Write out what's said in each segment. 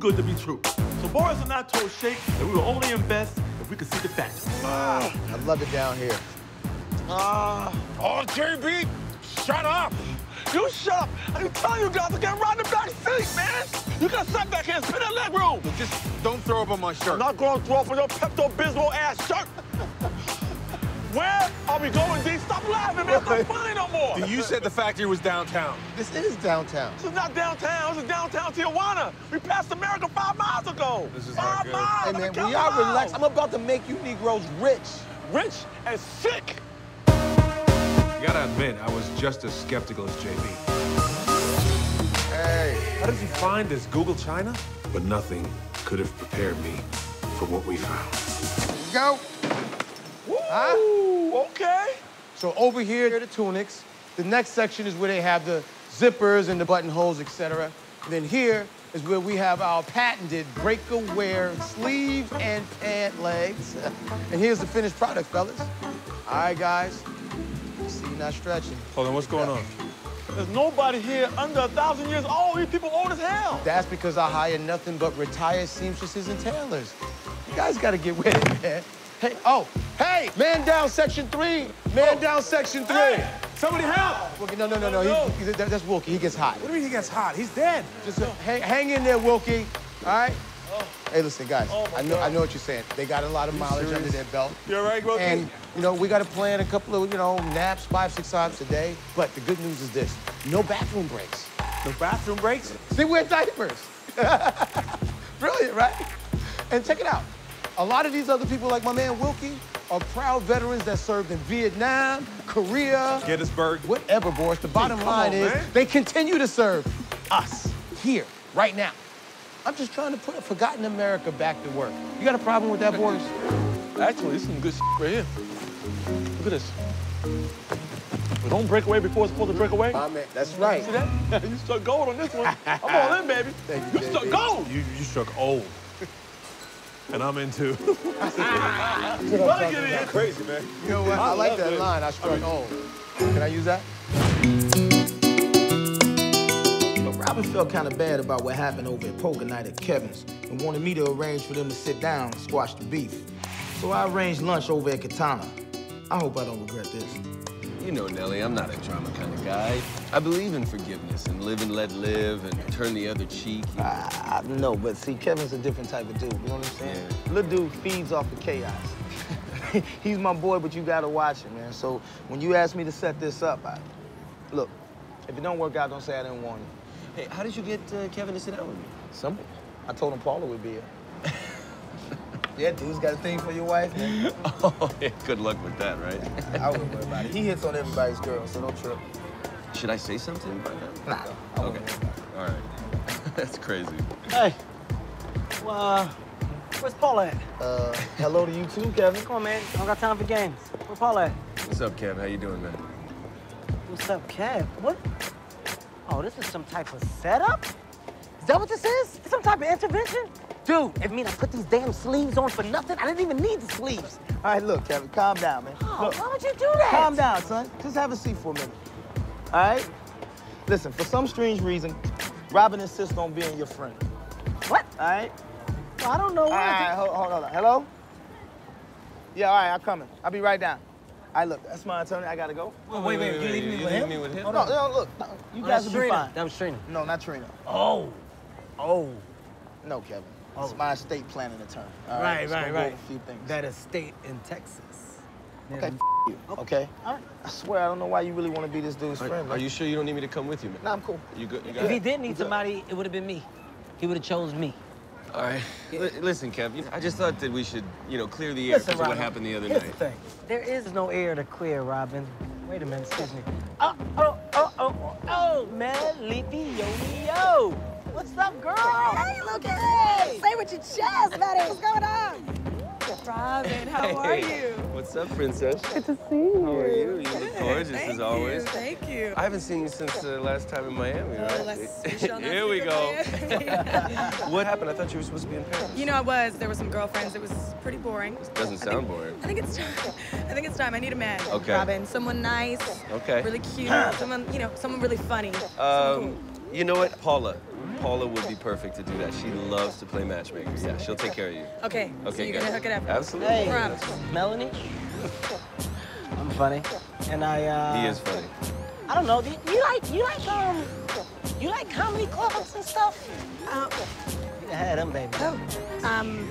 good to be true. So Boris and I told Shake that we will only invest if we could see the factory. Ah, I love it down here. Ah. Oh, JB, shut up. You shut up. I am telling you guys to get right in the back seat, man. You gotta sit back here and spin that leg room. Just don't throw up on my shirt. I'm not gonna throw up on your Pepto-Bismol ass shirt. Where are we going, D? Stop laughing, man. It's not funny no more. You said the factory was downtown. This is downtown. This is not downtown. This is downtown Tijuana. We passed America five miles ago. This is five not good. miles. Hey, man, Look at will relax? I'm about to make you Negroes rich. Rich and sick. You gotta admit, I was just as skeptical as JB. Hey. How did you find this? Google China? But nothing could have prepared me for what we found. Go. Woo, Huh? okay. So over here are the tunics. The next section is where they have the zippers and the buttonholes, etc. Then here is where we have our patented breakaway sleeves and pant legs. and here's the finished product, fellas. All right, guys. See you not stretching. Hold on, what's going on? There's nobody here under a thousand years old. These people old as hell. That's because I hire nothing but retired seamstresses and tailors. You guys gotta get with it, man. Hey, oh, hey, man down section three. Man down section three. Hey, somebody help. Wilkie, no, no, no, no. No. He, he- that- that's Wilkie. He gets hot. What do you mean he gets hot? He's dead. Just uh, hang, hang in there, Wilkie. All right? Hey, listen, guys. Oh, I know, I know what you're saying. They got a lot of mileage serious? under their belt. You're all right, Wilkie? And, you know, we got to plan a couple of, you know, naps five, six times a day. But the good news is this no bathroom breaks. No bathroom breaks. They wear diapers. Brilliant, right? And check it out. A lot of these other people, like my man Wilkie, are proud veterans that served in Vietnam, Korea, Gettysburg. whatever, Boris. The bottom come line on, is man. they continue to serve us here, right now. I'm just trying to put a forgotten America back to work. You got a problem with that, Boris? Actually, this is some good right here. Look at this. But don't break away before it's supposed to break away. My man, that's right. You See that? you struck gold on this one. I'm all in, baby. Thank you, you struck gold. You, you struck old. And I'm into. Try to get in here. Crazy, man. You know what? I, like that it. line. I struck home. Can I use that? But Robin felt kind of bad about what happened over at poker night at Kevin's and wanted me to arrange for them to sit down and squash the beef. So I arranged lunch over at Katana. I hope I don't regret this. You know, Nelly, I'm not a drama kind of guy. I believe in forgiveness and live and let live and turn the other cheek. I, I know, but see, Kevin's a different type of dude. You know what I'm saying? Little dude feeds off the chaos. He's my boy, but you gotta watch him, man. So when you asked me to set this up, I, look, if it don't work out, don't say I didn't warn you. Hey, how did you get uh, Kevin to sit down with me? Simple. I told him Paula would be here. yeah, dude's got a thing for your wife, man. Oh, yeah, good luck with that, right? I wouldn't worry about it. He hits on everybody's girl, so don't trip. Should I say something about that? Nah, I Okay. wouldn't worry about it. All right. That's crazy. Hey. Well, uh, where's Paul at? Uh, hello to you too, Kevin. Come on, man. I don't got time for games. Where Paula at? What's up, Kev? How you doing, man? What's up, Kev? What? Oh, this is some type of setup? Is that what this is? Some type of intervention? Dude, it mean I put these damn sleeves on for nothing? I didn't even need the sleeves. All right, look, Kevin, calm down, man. Oh, Look, why would you do that? calm down, son. Just have a seat for a minute. All right? Listen, for some strange reason, Robin insists on being your friend. What? All right? Well, I don't know why. All right, right, hold, hold on. Hello? Yeah, all right, I'm coming. I'll be right down. All right, look, that's my attorney. I gotta go. Wait, wait, wait. You leaving me with him? me with him? No, no, no, look. You Oh, guys will be fine. That was Trina. No, not Trina. Oh. Oh. No, Kevin. It's Oh. my estate planning attorney. all Right, Let's right, right. a few things. That estate in Texas. Okay, f- you, oh. okay? All right. I swear, I don't know why you really want to be this dude's Are, friend. are man. you sure you don't need me to come with you, man? Nah, I'm cool. You good? You got If he did need somebody, it would have been me. He would have chose me. All right. Li- listen, Kev, you know, I just thought that we should, you know, clear the air Listen, because of what happened the other Here's night. the thing. There is no air to clear, Robin. Wait a minute, excuse me. Oh, oh, oh, oh, oh, oh, man, Leafy, yo, yo. What's up, girl? Hey, look at it. Say with your chest about it. What's going on? Robin, how are you? What's up, princess? Good to see you. How are you? You look gorgeous Thank as always. You, thank you. I haven't seen you since uh, last time in Miami, Oh, right? let's- we shall not Here we go. what happened? I thought you were supposed to be in Paris. you know, I was. There were some girlfriends. It was pretty boring. Doesn't sound boring. I think it's time. I think it's time. I need a man. Okay. Robin, someone nice. Okay. Really cute. someone, you know, someone really funny. someone Um, cool. you know what, Paula? Paula would be perfect to do that. She loves to play matchmaker. Yeah, she'll take care of you. Okay. Okay, so you're good. gonna hook it up. Absolutely. Hey, Promise. Melanie. I'm funny, and I. Uh, He is funny. I don't know. do You you like you like um you like comedy clubs and stuff? Um, You can have them, baby. oh, I'm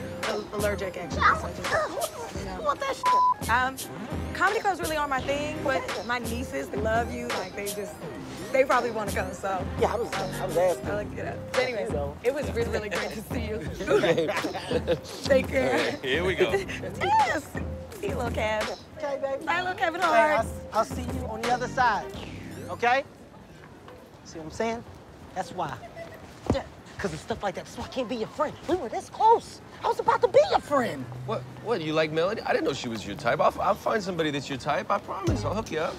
allergic actually. So just, you. What that shit? Um, comedy clubs really aren't my thing, but my nieces they love you. Like they just, they probably want to come. So Yeah, I was I was asking. I looked it up. But anyways, So- it was really really great to see you. Take care. Here we go. yes. See you, little Kev. Okay, baby. Bye, little Kevin Hey, I'll, I'll see you on the other side. Okay? See what I'm saying? That's why. Because of stuff like that. That's why I can't be your friend. We were this close. I was about to be your friend. What? What? You like Melody? I didn't know she was your type. I'll, I'll find somebody that's your type. I promise. I'll hook you up.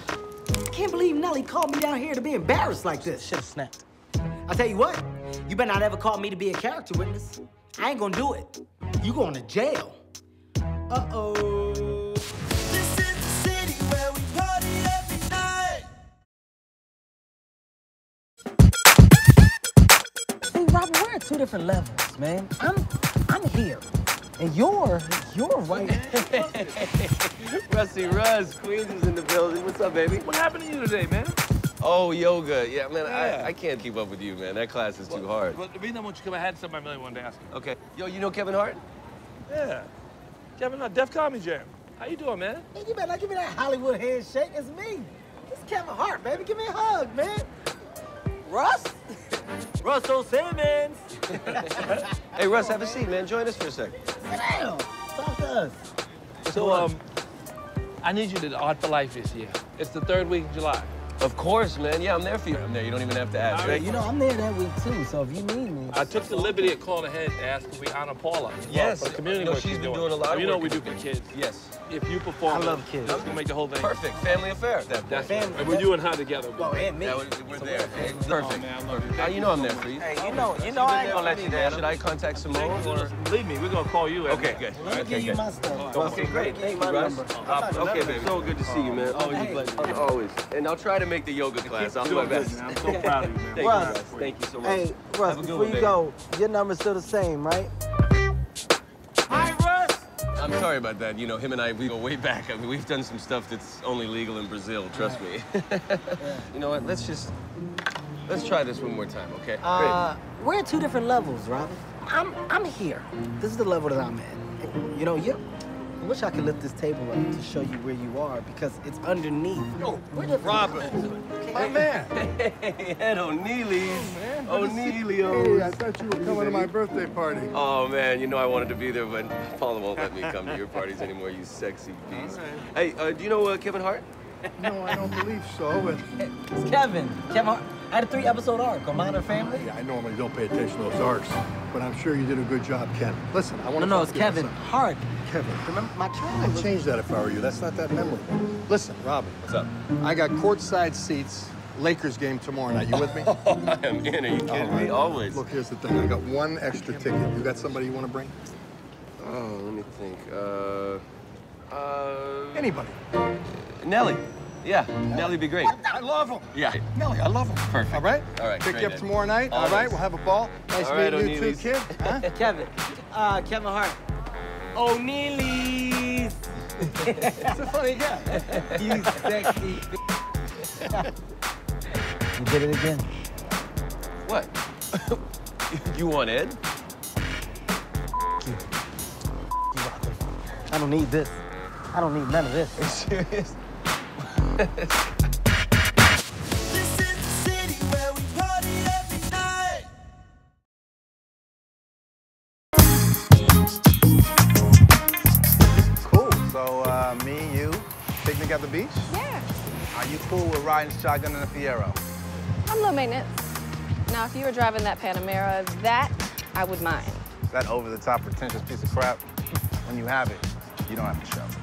Can't believe Nelly called me down here to be embarrassed like this. Have snapped. I'll tell you what, you better not ever call me to be a character witness. I ain't gonna do it. You going to jail. Uh-oh. This is the city where we party every night. See, Robert, we're at two different levels, man. I'm I'm here. And you're you're right. Rusty Russ, Queens is in the building. What's up, baby? What happened to you today, man? Oh, yoga. Yeah, man, Yeah. I, I can't keep up with you, man. That class is too hard. Well, the reason I want you to come, I had something I really wanted to ask you. Okay. Yo, you know Kevin Hart? Yeah. Kevin, uh, Def Comedy Jam. How you doing, man? Hey, you better not give me that Hollywood handshake. It's me. It's Kevin Hart, baby. Give me a hug, man. Russ? Russell Simmons. Hey, Russ, have a seat, man. Join us for a second. Damn. Talk to us. So, um, I need you to Art for Life this year. It's the third week in July. Of course, man. Yeah, I'm there for you. I'm there. You don't even have to ask. All right. You know, I'm there that week too, so if you need me. I took the liberty of calling ahead to ask if we honor Paula. as well Yes. For the community No, work she's she's been doing a lot of You know work what we do for kids. Yes. If you perform, I love kids. That's gonna make the whole thing. Perfect. Family affair at that point. That's and with you and her together. Oh, and me. That was, we're there. Perfect. man, I love you. Now, you know I'm there for you. Hey, you know, you know I ain't gonna let you down. Should I contact Simone or? Believe me, we're gonna call you. Okay, good. Let me Okay, give you my stuff. Okay, great. Thank you, Russ. number. Uh, Okay, baby. So good to see you, man. Always a pleasure. Always. And I'll try to make the yoga class. I'll do my best. I'm so proud of you, man. Thank you, Russ. Russ. Thank you so much. Hey, Russ, Have a good before you go, your number's still the same, right? I'm sorry about that. You know, him and I, we go way back. I mean, we've done some stuff that's only legal in Brazil, trust me. you know what? Let's just, let's try this one more time, okay? Uh, we're at two different levels, Robin. I'm I'm here. This is the level that I'm at. You know, you. I wish I could lift this table up to show you where you are because it's underneath. No, we're different. Robert. My man. Hey, Ed O'Neill's. Hey, I thought you were coming to my birthday party. Oh man, you know I wanted to be there, but Paula won't let me come to your parties anymore. You sexy beast. Hey, uh, do you know uh, Kevin Hart? No, I don't believe so, but It's Kevin. Kevin I had a three episode arc on Modern Family. yeah, I normally don't pay attention to those arcs. But I'm sure you did a good job, Ken. Listen, I want No, to no, it's Kevin Hart. Kevin. Remember, my trailer I'd was change that if I were you. That's not that memorable. Listen, Robin, What's up? I got courtside seats. Lakers game tomorrow night. You with me? Oh, I am in. Are you kidding me? Always. Look, here's the thing. I got one extra ticket. You got somebody you want to bring? Oh, let me think. Uh, uh, Anybody. Nelly. Yeah, Nelly'd be great. I love him. Yeah. Nelly, I love him. Perfect. All right? All right, Pick you up tomorrow night. All Always. right, we'll have a ball. Nice All right, meeting you O'Neill's. too, kid. Huh? Kevin. Uh, Kevin Hart. O'Neill's. It's a funny guy. you sexy. you did it again. What? you want Ed? I don't need this. I don't need none of this. Serious? Cool. So, uh, me, you, picnic at the beach? Yeah. Are you cool with riding shotgun in a Fiero? I'm low maintenance. Now, if you were driving that Panamera, that I would mind. That over-the-top pretentious piece of crap? When you have it, you don't have to show.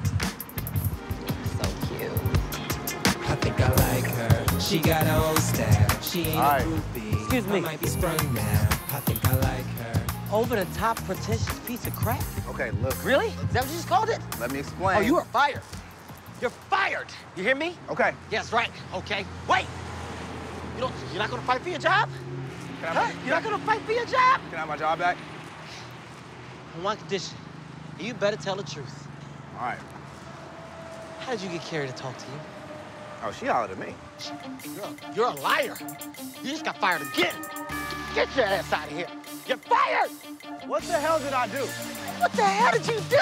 Think I like her. She got her own style. She ain't All right. a groupie. Excuse me. I might be sprung now. I think I like her. Over the top pretentious piece of crap? Okay, look, Really? Is that what you just called it? let me explain. Oh, you are fired. You're fired. You hear me? Okay. Yes, right. Okay. Wait. You don't. You're not gonna fight for your job? Can I Huh? have my- You're not gonna fight for your job? Can I have my job back? On one condition. You better tell the truth. All right. How did you get Carrie to talk to you? Oh, she hollered at me. You're a, you're a liar. You just got fired again. Get your ass out of here. You're fired! What the hell did I do? What the hell did you do?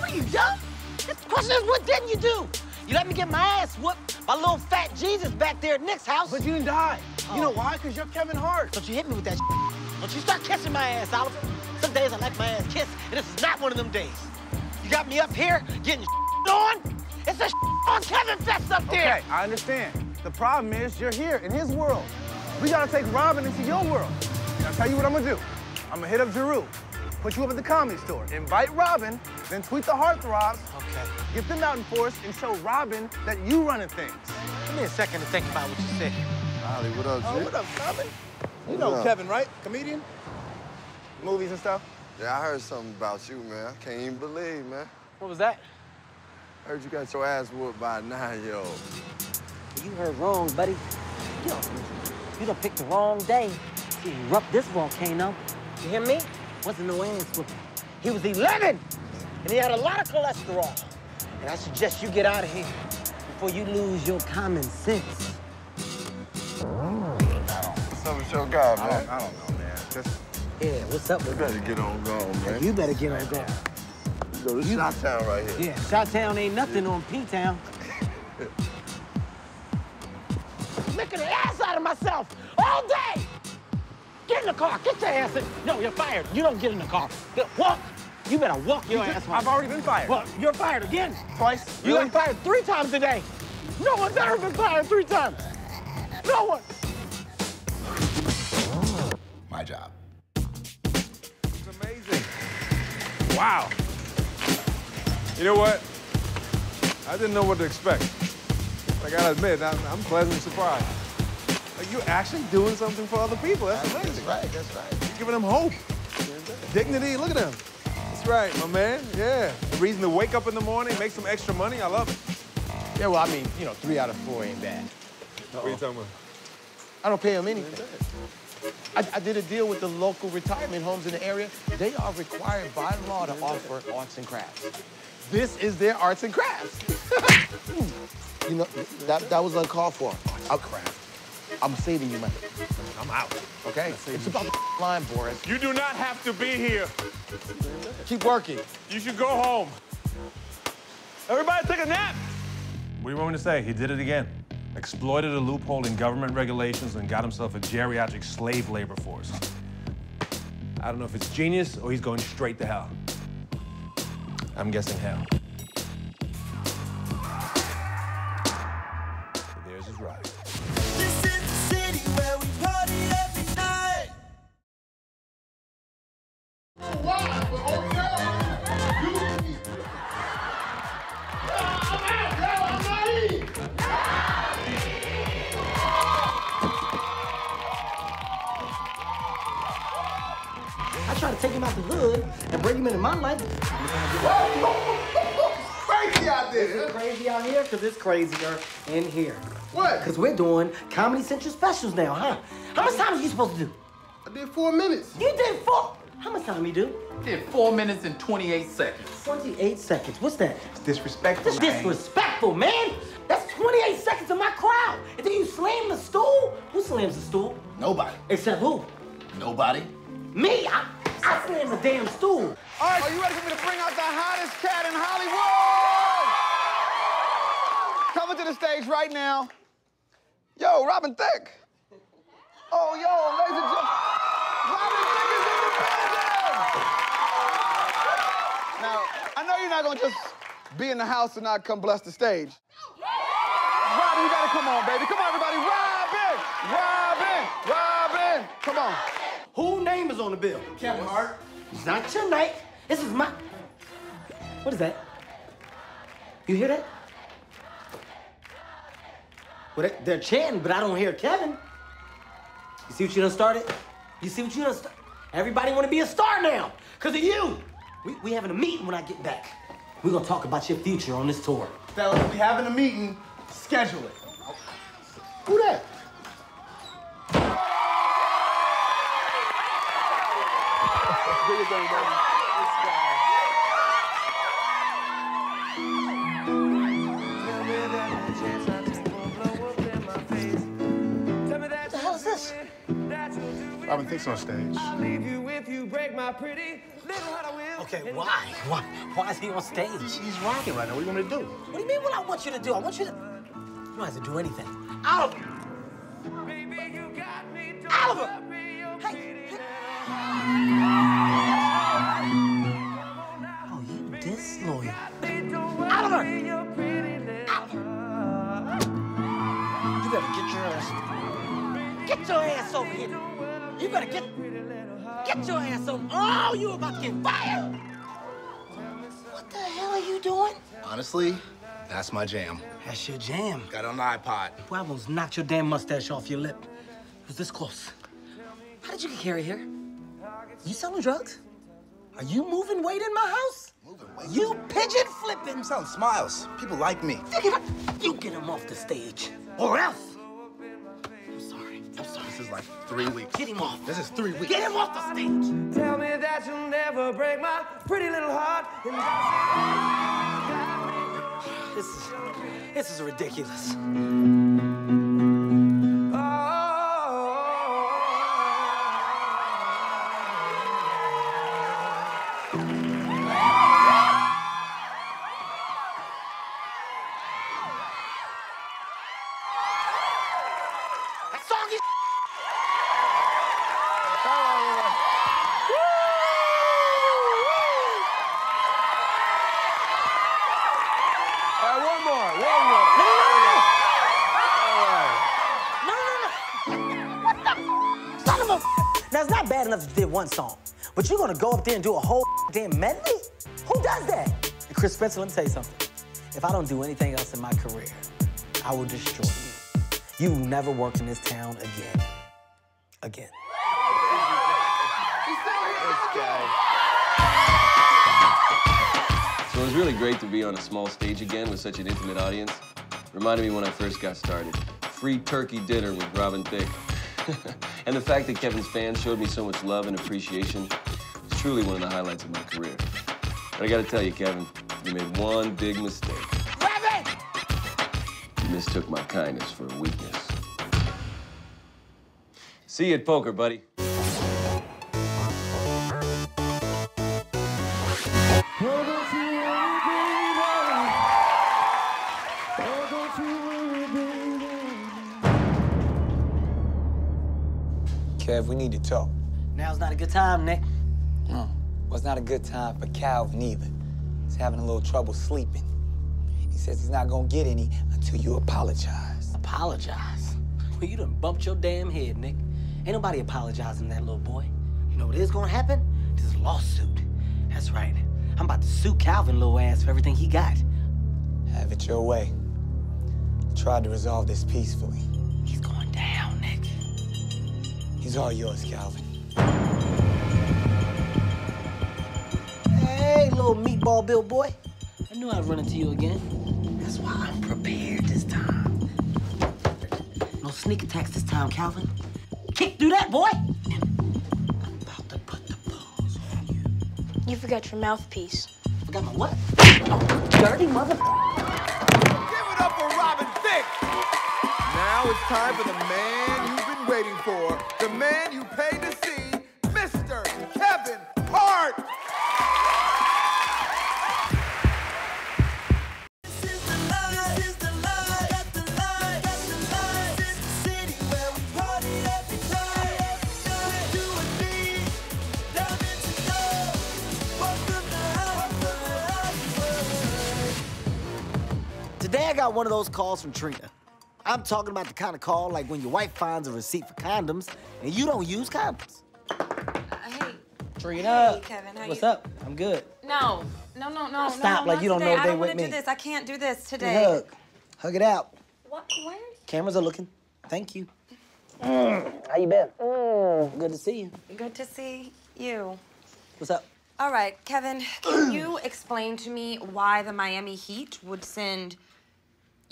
What are you dumb? The question is, what didn't you do? You let me get my ass whooped by little fat Jesus back there at Nick's house. But you didn't die. Oh. You know oh. why? Because you're Kevin Hart. Don't you hit me with that Don't you start kissing my ass, Oliver. Some days I like my ass kissed, and this is not one of them days. You got me up here getting on? It's a on Kevin Fest up there. Okay, I understand. The problem is you're here in his world. We gotta take Robin into your world. And I'll tell you what I'm gonna do. I'm gonna hit up Giroux, put you up at the comedy store, invite Robin, then tweet the heartthrobs, Okay. get them out in force, and show Robin that you running things. Give me a second to think about what you said. Ollie, what up, Oh, G? what up, Robin? You What know up? Kevin, right? Comedian? Movies and stuff? Yeah, I heard something about you, man. I can't even believe, man. What was that? Heard you got your ass whooped by a nine-year-old. You heard wrong, buddy. You don't, you done picked the wrong day to erupt this volcano. You hear me? Wasn't no ass whooping. He was 11, and he had a lot of cholesterol. And I suggest you get out of here before you lose your common sense. What's up with your guy, I man? don't, I don't know, man. Just Yeah, what's up You with better get on going, man. You better get on down. You know, this you- shot town right here. Yeah, Shot-Town ain't nothing on P-Town. Licking the ass out of myself all day. Get in the car. Get your ass in. No, you're fired. You don't get in the car. Get- Walk. You better walk your ass home. I've already been fired. Well, you're fired again. Twice? You Really? got fired three times today. No one's ever been fired three times. No one. My job. It's amazing. Wow. You know what? I didn't know what to expect. I gotta admit, I'm, I'm pleasantly surprised. Like, you're actually doing something for other people. That's amazing. That's right, that's right. You're giving them hope, dignity. Look at them. That's right, my man. Yeah. The reason to wake up in the morning, make some extra money. I love it. Yeah, well, I mean, you know, three out of four ain't bad. What are you talking about? I don't pay them anything. I, I did a deal with the local retirement homes in the area. They are required by law to offer arts and crafts. This is their arts and crafts. Hmm. you know, that, that was uncalled for. I'll craft. I'm saving you man. I'm out. Okay? It's about the line, Boris. You do not have to be here. Keep working. You should go home. Everybody take a nap. What do you want me to say? He did it again. Exploited a loophole in government regulations and got himself a geriatric slave labor force. I don't know if it's genius or he's going straight to hell. I'm guessing hell. Here. What? Because we're doing Comedy Central specials now, huh? How much time are you supposed to do? I did four minutes. You did four. How much time you do? Did four minutes and 28 seconds. 28 seconds. What's that? It's disrespectful, That's man. disrespectful, man. That's 28 seconds of my crowd. And then you slam the stool? Who slams the stool? Nobody. Except who? Nobody. Me. I, I slam the damn stool. All right, are you ready for me to bring out the hottest cat in Hollywood? Coming to the stage right now. Yo, Robin Thicke. Oh, yo, ladies and gentlemen. Robin Thicke is in the building. Now, I know you're not gonna just be in the house and not come bless the stage. Robin, you gotta come on, baby. Come on, everybody. Robin! Robin! Robin! Come on. Who name is on the bill? Kevin Hart. It's not your night. This is my. What is that? You hear that? Well, they're chanting, but I don't hear Kevin. You see what you done started? You see what you done started? Everybody want to be a star now because of you. We, we having a meeting when I get back. We're going to talk about your future on this tour. Fellas, we having a meeting. Schedule it. Who that? Baby. Robin Thicke's on stage. Okay, why? Why? Why is he on stage? He's rocking right now. What do you want me to do? What do you mean what I want you to do? I want you to... You don't have to do anything. Oliver! Oliver! Hey! Oh, you disloyal. Oliver! You better get your ass... Get your ass over here. You better get... Get your ass over... Oh, you about to get fired! What the hell are you doing? Honestly, that's my jam. That's your jam. Got it on the iPod. I almost knocked your damn mustache off your lip. It was this close. How did you get Carrie here? You selling drugs? Are you moving weight in my house? Moving weight? You pigeon flipping. I'm selling smiles. People like me. You get him off the stage, or else. I'm sorry. I'm sorry. This is like three weeks. Get him off. This is three weeks. Get him off the stage. Tell me that you'll never break my pretty little heart. This is, this is ridiculous. That song is. Enough you did one song, but you're gonna go up there and do a whole damn medley? Who does that? And Chris Spencer, let me tell you something. If I don't do anything else in my career, I will destroy you. You will never work in this town again. Again. So it was really great to be on a small stage again with such an intimate audience. Reminded me when I first got started. Free turkey dinner with Robin Thicke. and the fact that Kevin's fans showed me so much love and appreciation is truly one of the highlights of my career. But I gotta tell you, Kevin, you made one big mistake. You mistook my kindness for a weakness. See you at poker, buddy. Kev, we need to talk. Now's not a good time, Nick. No, well, it's not a good time for Calvin either. He's having a little trouble sleeping. He says he's not gonna get any until you apologize. Apologize? Well, you done bumped your damn head, Nick. Ain't nobody apologizing to that little boy. You know what is gonna happen? This lawsuit. That's right. I'm about to sue Calvin little ass for everything he got. Have it your way. I tried to resolve this peacefully. He's all yours, Calvin. Hey, little meatball bill boy. I knew I'd run into you again. That's why I'm prepared this time. No sneak attacks this time, Calvin. Kick through that, boy. I'm about to put the balls on you You forgot your mouthpiece. Forgot my what? Oh, dirty mother. Give it up for Robin Thicke. Now it's time for the man you've been waiting for, the man you paid to see, Mr. Kevin Hart. Today I got one of those calls from Trina. I'm talking about the kind of call like when your wife finds a receipt for condoms and you don't use condoms. Uh, hey, Trina. Hey, Kevin, how What's you- up? I'm good. no, no, no, no. No. Stop, no, like you don't today. know I they don't wanna me. do this. I can't do this Big today. Hug. Hug it out. What? What? Cameras are looking. Thank you. Mm, how you been? Mm, good to see you. Good to see you. What's up? All right, Kevin, can you explain to me why the Miami Heat would send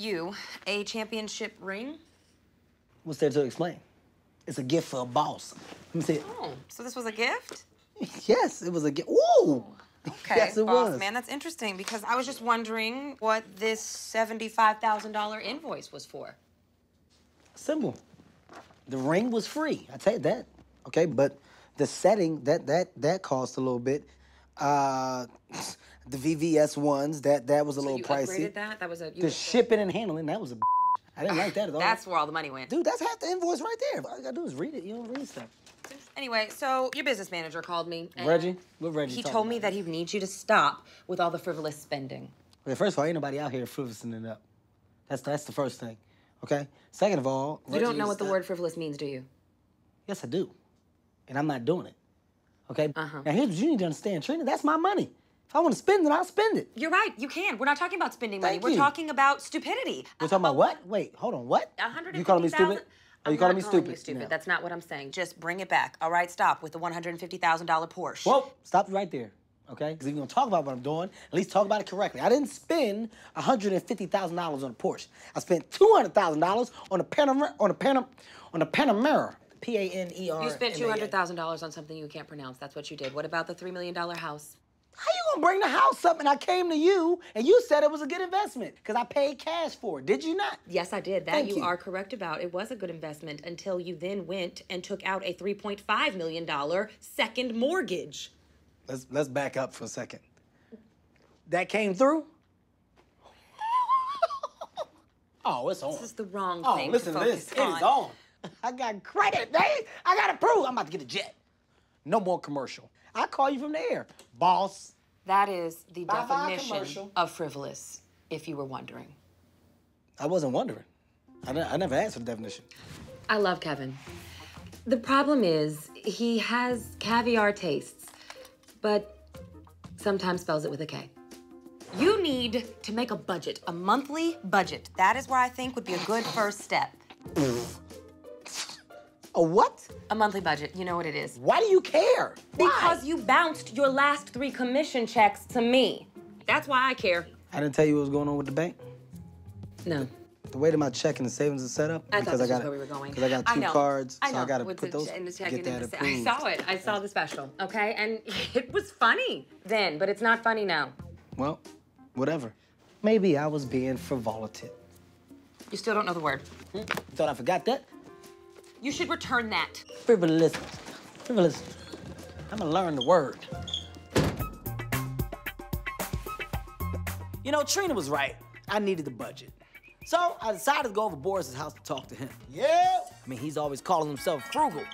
you a championship ring? What's there to explain? It's a gift for a boss. Let me see it. Oh, so this was a gift? Yes, it was a gift. Ooh! Okay, yes, it boss was. man, that's interesting because I was just wondering what this $75,000 invoice was for. Simple. The ring was free. I tell you that. Okay, but the setting that that that cost a little bit. Uh, the VVS ones that that was a So little you pricey. upgraded that? That was a. You The shipping and handling that was a. I didn't like that at all. That's where all the money went. Dude, that's half the invoice right there. All you gotta do is read it. You don't read stuff. Anyway, so your business manager called me. and Reggie? What Reggie He told me that he needs you to stop with all the frivolous spending. Okay, first of all, ain't nobody out here frivolousing it up. That's that's the first thing. Okay. Second of all, You don't know what the word frivolous means, do you? Yes, I do. And I'm not doing it. Okay. Uh-huh. Now here's what you need to understand, Trina. That's my money. If I want to spend it, I'll spend it. You're right. You can. We're not talking about spending money. Thank We're talking about stupidity. We're talking about what? Wait, hold on. What? You calling me stupid? Are oh, I'm you calling me stupid? You stupid. No. That's not what I'm saying. Just bring it back. All right, stop with the $150,000 Porsche. Well, stop right there. Okay? Because if you're gonna talk about what I'm doing, at least talk about it correctly. I didn't spend $150,000 on a Porsche. I spent $200,000 on a Panamera, on a Panam, on a Panamera. P A N E R. You spent M A A. $200,000 on something you can't pronounce. That's what you did. What about the $3 million house? How you gonna bring the house up and I came to you and you said it was a good investment because I paid cash for it? Did you not? Yes, I did. That Thank you, you. are correct about. It was a good investment until you then went and took out a $3.5 million second mortgage. Let's let's back up for a second. That came through. oh, it's on. This is the wrong Oh, thing Oh, listen to to focus this. It is on. I got credit, man. I got approved. I'm about to get a jet. No more commercial. I call you from the air, boss. That is the Bye-bye definition commercial. of frivolous, if you were wondering. I wasn't wondering. I, I never asked for the definition. I love Kevin. The problem is, he has caviar tastes, but sometimes spells it with a K. You need to make a budget, a monthly budget. That is where I think would be a good first step. A what? A monthly budget. You know what it is. Why do you care? Because you bounced your last three commission checks to me. That's why I care. I didn't tell you what was going on with the bank. No. The way that my checking and savings is set up, I thought because this I was got where we were going. because I got two know. cards, I so. I got to put the, those and the get checking that and the, I saw it. I saw the special. Okay, and it was funny then, but it's not funny now. Well, whatever. Maybe I was being frivolated. You still don't know the word. You thought I forgot that? You should return that. Frivolous. Frivolous. I'm gonna learn the word. You know, Trina was right. I needed the budget. So I decided to go over Boris's house to talk to him. Yeah. I mean, he's always calling himself frugal.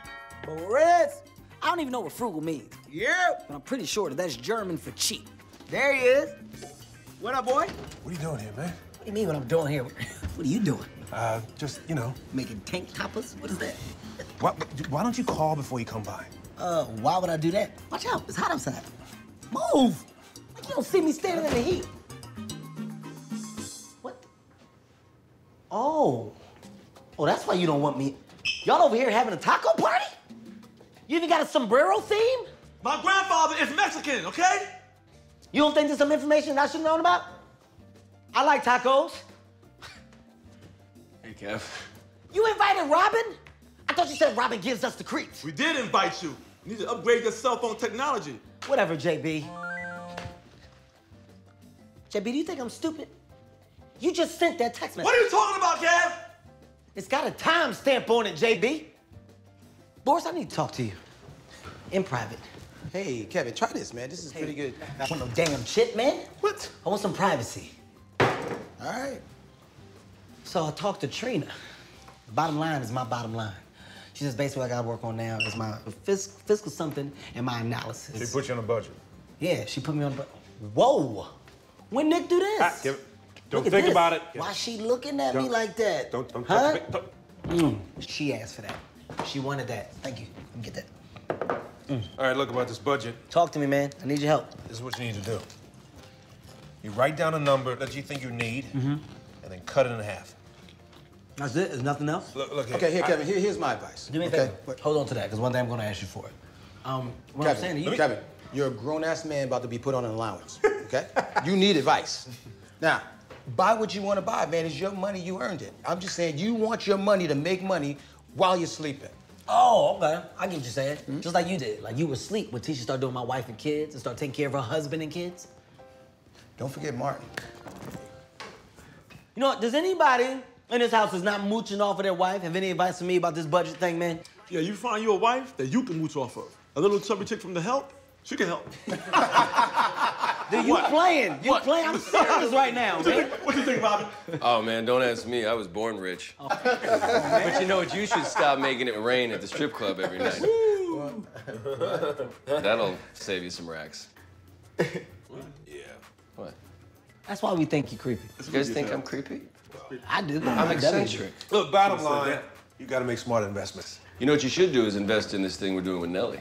Boris. I don't even know what frugal means. Yeah. But I'm pretty sure that that's German for cheap. There he is. What up, boy? What are you doing here, man? What do you mean what I'm doing here? What are you doing? Uh, just, you know. Making tank toppers? What is that? Why, why don't you call before you come by? Uh, why would I do that? Watch out, it's hot outside. Move! Like you don't see me standing in the heat. What? Oh. Oh, that's why you don't want me. Y'all over here having a taco party? You even got a sombrero theme? My grandfather is Mexican, okay? You don't think there's some information I should have known about? I like tacos. Hey, Kev. You invited Robin? I thought you said Robin gives us the creeps. We did invite you. You need to upgrade your cell phone technology. Whatever, JB. JB, do you think I'm stupid? You just sent that text message. What are you talking about, Kev? It's got a timestamp on it, JB. Boris, I need to talk to you. In private. Hey, Kevin, try this, man. This is pretty good. I want no damn shit, man. What? I want some privacy. All right. So I talked to Trina. The bottom line is my bottom line. She says basically what I gotta work on now is my fis- fiscal something and my analysis. She put you on a budget. Yeah, she put me on. bu- Whoa! When Nick do this? Ah, give it- don't think this. about it. Why she looking at me Don't- like that? Don't, don't, Huh? don't, Mm. She asked for that. She wanted that. Thank you. Let me get that. All right, look about this budget. Talk to me, man. I need your help. This is what you need to do. You write down a number that you think you need, and then cut it in half. That's it. There's nothing else. Look, look here. Okay, here, I- Kevin. Here, here's my advice. Do me a okay? favor. Hold on to that, because one day I'm gonna ask you for it. Um, what I'm Kevin, saying to you. Kevin, you're a grown-ass man about to be put on an allowance, okay? you need advice. Now, buy what you want to buy, man. It's your money. You earned it. I'm just saying you want your money to make money while you're sleeping. Oh, okay. I get what you're saying. Just like you did. Like you were asleep when Tisha started doing my wife and kids and started taking care of her husband and kids. Don't forget Martin. You know what? Does anybody in this house is not mooching off of their wife. Have any advice for me about this budget thing, man? Yeah, you find you a wife that you can mooch off of. A little chubby chick from the help, she can help. Dude, you playing. You playing. I'm serious right now, man. What do you think, Bobby? Oh man, don't ask me. I was born rich. Oh. but you know what? You should stop making it rain at the strip club every night. That'll save you some racks. yeah. What? That's why we think you're creepy. You guys think I'm creepy? I did do. I'm eccentric. Look, bottom line, you got to make smart investments. You know what you should do is invest in this thing we're doing with Nelly.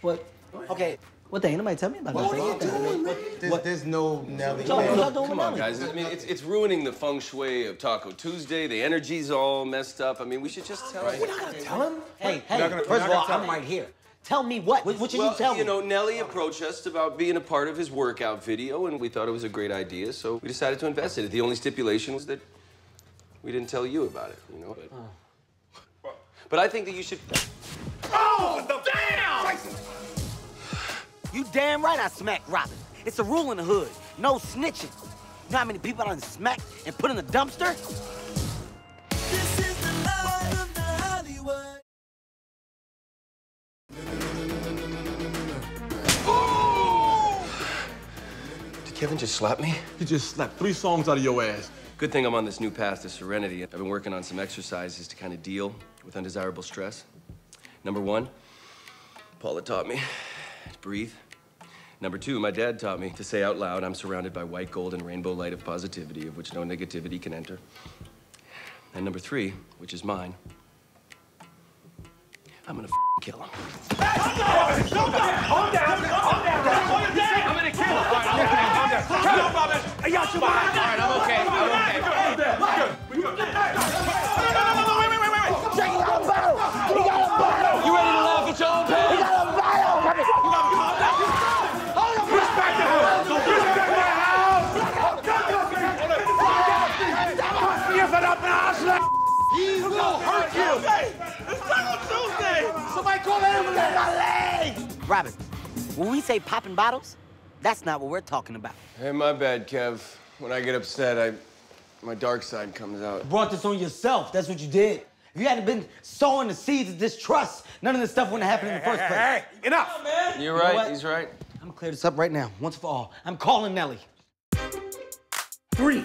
What? Okay. What thing? Nobody tell me about What that. are you doing, man? There's, there's no Nelly. Y'all- y'all Come on, guys. I mean, it's, it's ruining the feng shui of Taco Tuesday. The energy's all messed up. I mean, we should just tell him. Tell him? Hey, hey, You're not gonna- first you're of all, I'm right here. Tell me what? What, what should well, you tell me? you know, Nelly approached us about being a part of his workout video, and we thought it was a great idea, so we decided to invest in it. The only stipulation was that we didn't tell you about it, you know. But, but I think that you should. Oh, damn! You damn right I smacked Robin. It's a rule in the hood. No snitching. You know how many people I done smacked and put in the dumpster? Kevin just slapped me? He just slapped three songs out of your ass. Good thing I'm on this new path to serenity. I've been working on some exercises to kind of deal with undesirable stress. Number one, Paula taught me to breathe. Number two, my dad taught me to say out loud, I'm surrounded by white gold and rainbow light of positivity, of which no negativity can enter. And number three, which is mine, I'm gonna f- kill him. Calm down, calm down, calm down. I got you. All right, I'm okay. I'm okay. We good. Check it out, battle. He got a battle. You ready to laugh at your own pain? He got a battle. Come here. You gotta calm down. Hold on. Respect the house. Respect the house. Ihr verdammten Arschloch! He will hurt you! It's Taco Tuesday! Somebody call an ambulance. My leg. Robin, when we say popping bottles, that's not what we're talking about. Hey, my bad, Kev. When I get upset, I my dark side comes out. You brought this on yourself. That's what you did. If you hadn't been sowing the seeds of distrust, none of this stuff wouldn't have happened in the first place. Hey, enough! man. You're You know right. He's right. I'm gonna clear this up right now, once for all. I'm calling Nelly. Three,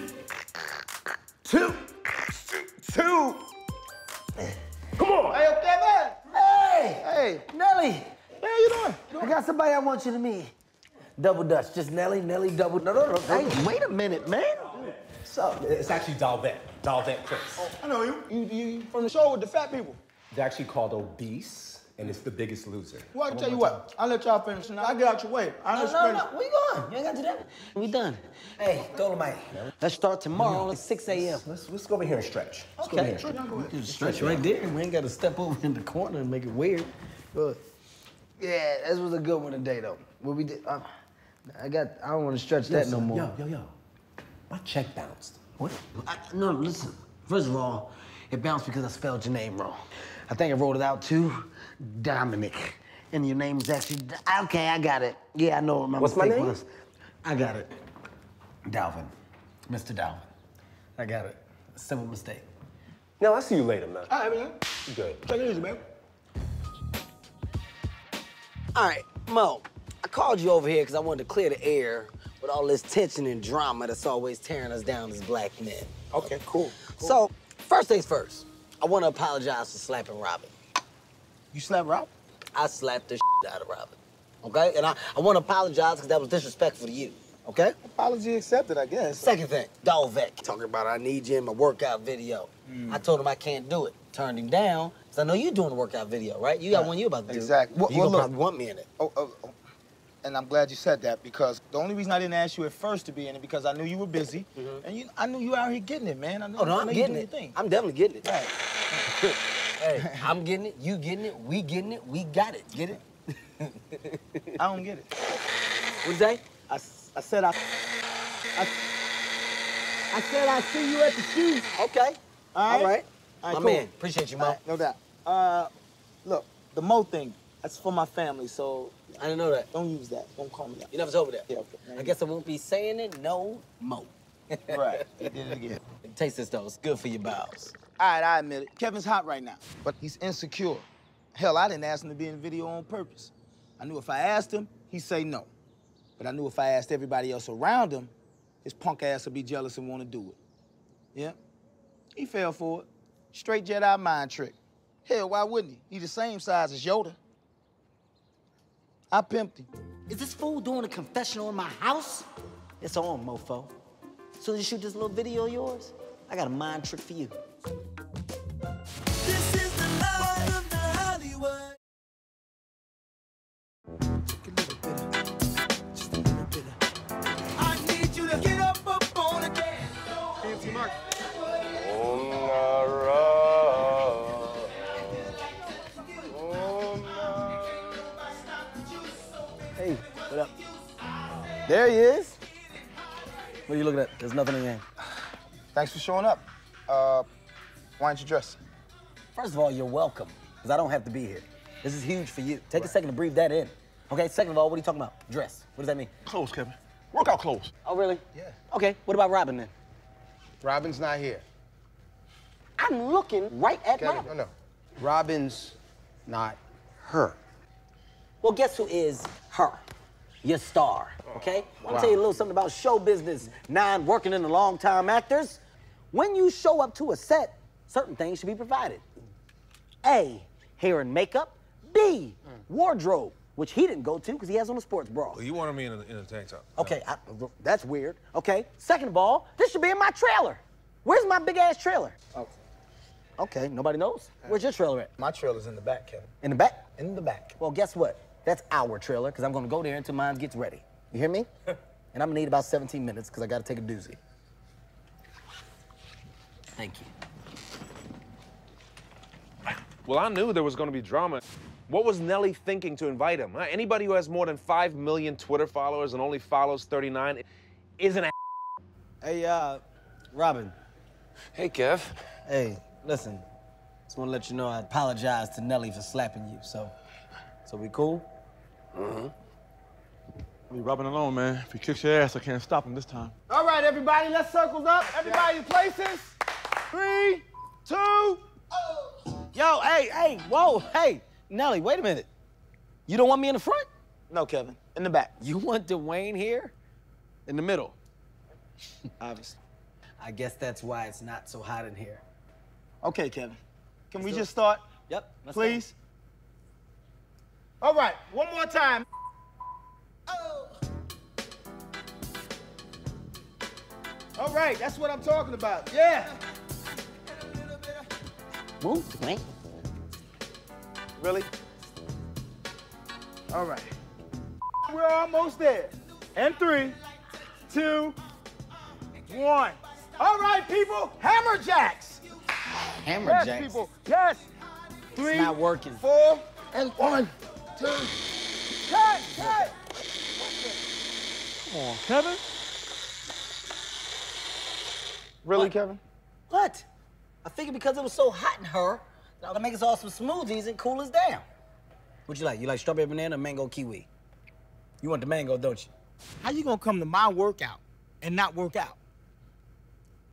two, two. Come on! Hey, okay, man. Hey, hey, Nelly. How you doing? I got somebody I want you to meet. Double Dutch, just Nelly, Nelly, double. No, no, no. Hey, wait a minute, man. What's up? It's actually Dolvett. Dolvett Chris. I know you. You, you from the show with the fat people. They're actually called obese, and it's the biggest loser. Well, I can tell you what. I'll let y'all finish, and I'll get out your way. I No, no, no. Where you going? You ain't got to do that. We done. Hey, Dolomite. Let's start tomorrow at 6 a.m. Let's, let's go over here and stretch. Let's go over Okay. here and stretch. You can stretch right there. We ain't got to step over in the corner and make it weird. Good. Yeah, this was a good one today, though. What we did, uh, I got, I don't want to stretch that no more. Yo, yo, yo. My check bounced. What? I, no, listen. First of all, it bounced because I spelled your name wrong. I think I wrote it out too, Dominic. And your name is actually, okay, I got it. Yeah, I know what my What's my mistake name? was. I got it. Dalvin. Mr. Dalvin. I got it. Simple mistake. No, I'll see you later, man. All right, man. Good. Take it easy, man. All right, Mo, I called you over here because I wanted to clear the air with all this tension and drama that's always tearing us down as black men. Okay, cool. So, first things first, I want to apologize for slapping Robin. You slapped Rob? I slapped the shit out of Robin. Okay? And I, I want to apologize because that was disrespectful to you. Okay? Apology accepted, I guess. Second thing, Dolvett talking about I need you in my workout video. Hmm. I told him I can't do it. Turned him down because I know you're doing a workout video, right? You got Right. one you about to do. Exactly. Well, you well, gonna look. probably want me in it. Oh, oh. And I'm glad you said that because the only reason I didn't ask you at first to be in it because I knew you were busy, and you, I knew you were out here getting it, man. I knew. Oh no, I you getting it. I'm definitely getting it. Right. hey, I'm getting it. You getting it. We getting it. We got it. Get it? I don't get it. What'd you say? I, I said I, I, I said I see you at the shoot. Okay. All right. All right. All My cool. man. Appreciate you, Mo. right, no doubt. Uh, look, the Mo thing, that's for my family, so I didn't know that. don't use that. Don't call me that. You never told me that. Yeah, okay. I guess I won't be saying it no mo. Right. You did it again. Taste this, though. It's good for your bowels. All right, I admit it. Kevin's hot right now, but he's insecure. Hell, I didn't ask him to be in the video on purpose. I knew if I asked him, he'd say no. But I knew if I asked everybody else around him, his punk ass would be jealous and want to do it. Yeah, he fell for it. Straight Jedi mind trick. Hell, why wouldn't he? He the same size as Yoda. I pimped him. Is this fool doing a confessional in my house? It's on, mofo. As soon as you shoot this little video of yours, I got a mind trick for you. There he is. What are you looking at? There's nothing in there. Thanks for showing up. Uh, why aren't you dressed? First of all, you're welcome, because I don't have to be here. This is huge for you. Take a second to breathe that in. Okay, second of all, what are you talking about? Dress. What does that mean? Clothes, Kevin. Workout clothes. Oh, really? Yeah. Okay, what about Robin then? Robin's not here. I'm looking right at Kevin, Robin. no, no. Robin's not her. Well, guess who is her? Your star, okay? Oh, I'll Wow. tell you a little something about show business. Nine working in the long time actors. When you show up to a set, certain things should be provided. A, hair and makeup. B, wardrobe, which he didn't go to because he has on a sports bra. Well, You wanted me in a, in a tank top. Okay, I, that's weird. Okay, second of all, this should be in my trailer. Where's my big ass trailer? Oh. Okay, nobody knows. Where's your trailer at? My trailer's in the back, Kevin. In the back? In the back. Well, guess what? That's our trailer, because I'm gonna go there until mine gets ready. You hear me? and I'm gonna need about 17 minutes, because I gotta take a doozy. Thank you. Well, I knew there was going to be drama. What was Nelly thinking to invite him? huh? Anybody who has more than 5 million Twitter followers and only follows 39 isn't a. Hey, uh, Robin. Hey, Kev. Hey, listen. Just wanna let you know I apologize to Nelly for slapping you, so. So we cool? Mm-hmm. Leave Robin alone, man. If he kicks your ass, I can't stop him this time. All right, everybody, let's circle up. Everybody in places. Three, two. Yo, hey, hey, whoa, hey, Nelly, wait a minute. You don't want me in the front? No, Kevin. In the back. You want Duane here? In the middle? Obviously. I guess that's why it's not so hot in here. Okay, Kevin. Can we just it. start? Yep. let's go. Please? All right, one more time. Oh. All right, that's what I'm talking about. Yeah. Move, Duane. Really? All right. We're almost there. And three, two, one. All right, people, hammer jacks. Hammer yes, jacks? people. Yes. Three, it's not working. four, and one, two. Cut, cut. Come on, Kevin. Really, Kevin? What? I figured because it was so hot in her, that I would make us all some smoothies and cool us down. What you like? You like strawberry banana mango kiwi? You want the mango, don't you? How you gonna come to my workout and not work out?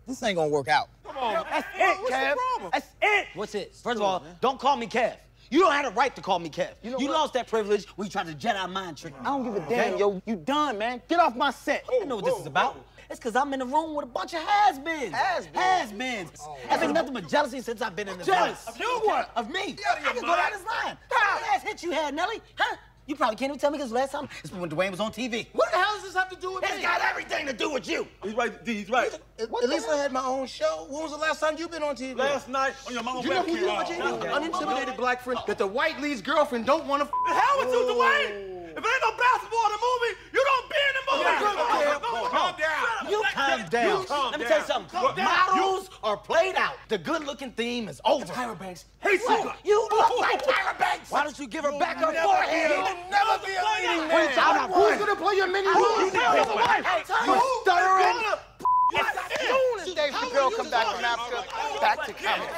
This ain't gonna work out. Come on. That's it, Kev. That's it. What's it? First of all, don't call me Kev. You don't have the right to call me Kev. You, know what? lost that privilege when you tried to Jedi mind trick me. I don't give a damn, yo. You done, man. Get off my set. I know what this is about. It's because I'm in the room with a bunch of has-beens. Has-beens? Has-beens. Oh, I've been nothing but jealousy since I've been in this Jealous? place. Of you what? Of me. Get out of I your can go mind. down this line. How many last hit you had, Nelly? Huh? You probably can't even tell me because last time it's when Duane was on TV. What the hell does this have to do with It's me? It's got everything to do with you. He's right, D, he's right. At, at least I had my own show. When was the last time you been on TV? Last night on your mama's You know who you are, webcam. JD? Unintimidated black friend that the white lead's girlfriend don't want to. The hell with you, oh. Duane! If it ain't no basketball in the movie, you don't be in the movie! Yeah, Come on, yeah, come on, yeah. calm down! You calm down. You calm Let me down. tell you something. Calm down. Are played out. The good-looking theme is over. Tyra Banks. Hey, What? Super! You look like Tyra Banks. Why don't you give her back her forehead? You'll never be a leading man. Wait, I'm Who's gonna play your mini Who's role? gonna play my Hey, wife? You Who's stuttering. gonna- As soon as Dave Chappelle come back from Africa, back to comedy.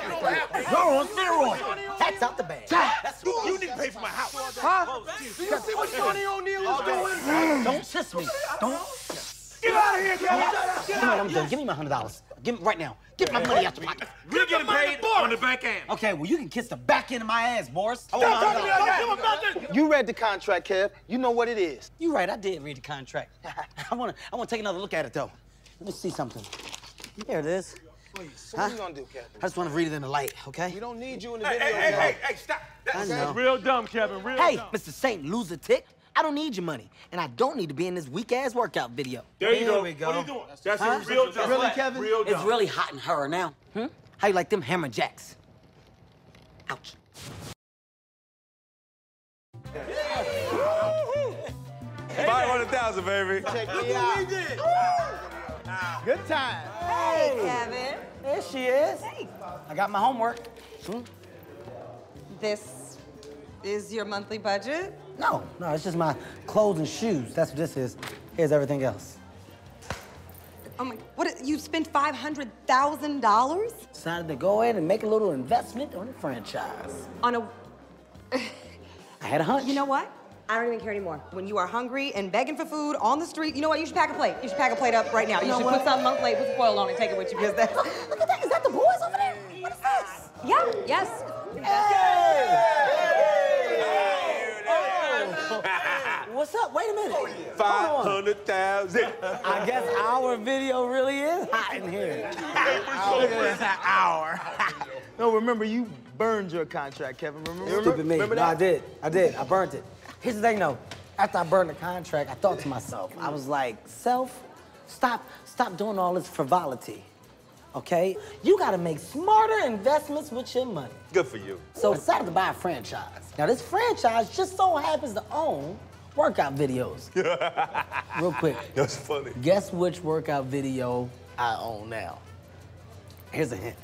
You're on steroids. That's out the bag. That's You need to pay for my house. Huh? Do you see what Johnny O'Neil is doing? Don't kiss me. Don't. Get out of here, Kevin. You know what I'm doing? Give me my hundred dollars. Give me right now. Get my money out your pocket. We're getting paid on the back end. Okay, well you can kiss the back end of my ass, Boris. Stop want talking to me like $100. that. Give him nothing. You read the contract, Kev. You know what it is. You're right, I did read the contract. I wanna I wanna take another look at it though. Let me see something. There it is. Please. So Huh? what you gonna do, Kevin? I just wanna read it in the light, okay? We don't need you in the Hey, video. hey, hey, hey, hey, stop. I know. Real dumb, Kevin. Real Hey, dumb. Mr. Saint Loser Tick, I don't need your money, and I don't need to be in this weak ass workout video. There you go. we go. What are you doing? That's Huh? Real dumb. Really, Kevin? Real dumb. It's really hot in her now. Hmm? How you like them hammer jacks? Ouch. Five hundred thousand, baby. Check me out. Good time. Hey, Kevin. There she is. Hey. I got my homework. Hmm? This is your monthly budget? No, no, it's just my clothes and shoes. That's what this is. Here's everything else. Oh my, what, you spent $500,000 Decided to go in and make a little investment on the franchise. on a, I had a hunch. you know what? I don't even care anymore. When you are hungry and begging for food on the street, you know what? You should pack a plate. You should pack a plate up right now. You, know should what? put something on the plate, put some foil on it, take it with you because that's. Look at that. Is that the boys over there? What is this? Yeah, yes. What's up? Wait a minute. Five Hold on. I guess our video really is hot in here. Look at that hour. no, remember you burned your contract, Kevin. Remember? Stupid me. Remember no, I did. I did. I burnt it. Here's the thing, though. After I burned the contract, I thought to myself, I was like, self, stop, stop doing all this frivolity. Okay? You gotta make smarter investments with your money. Good for you. So I decided to buy a franchise. Now this franchise just so happens to own workout videos. Real quick. That's funny. Guess which workout video I own now? Here's a hint.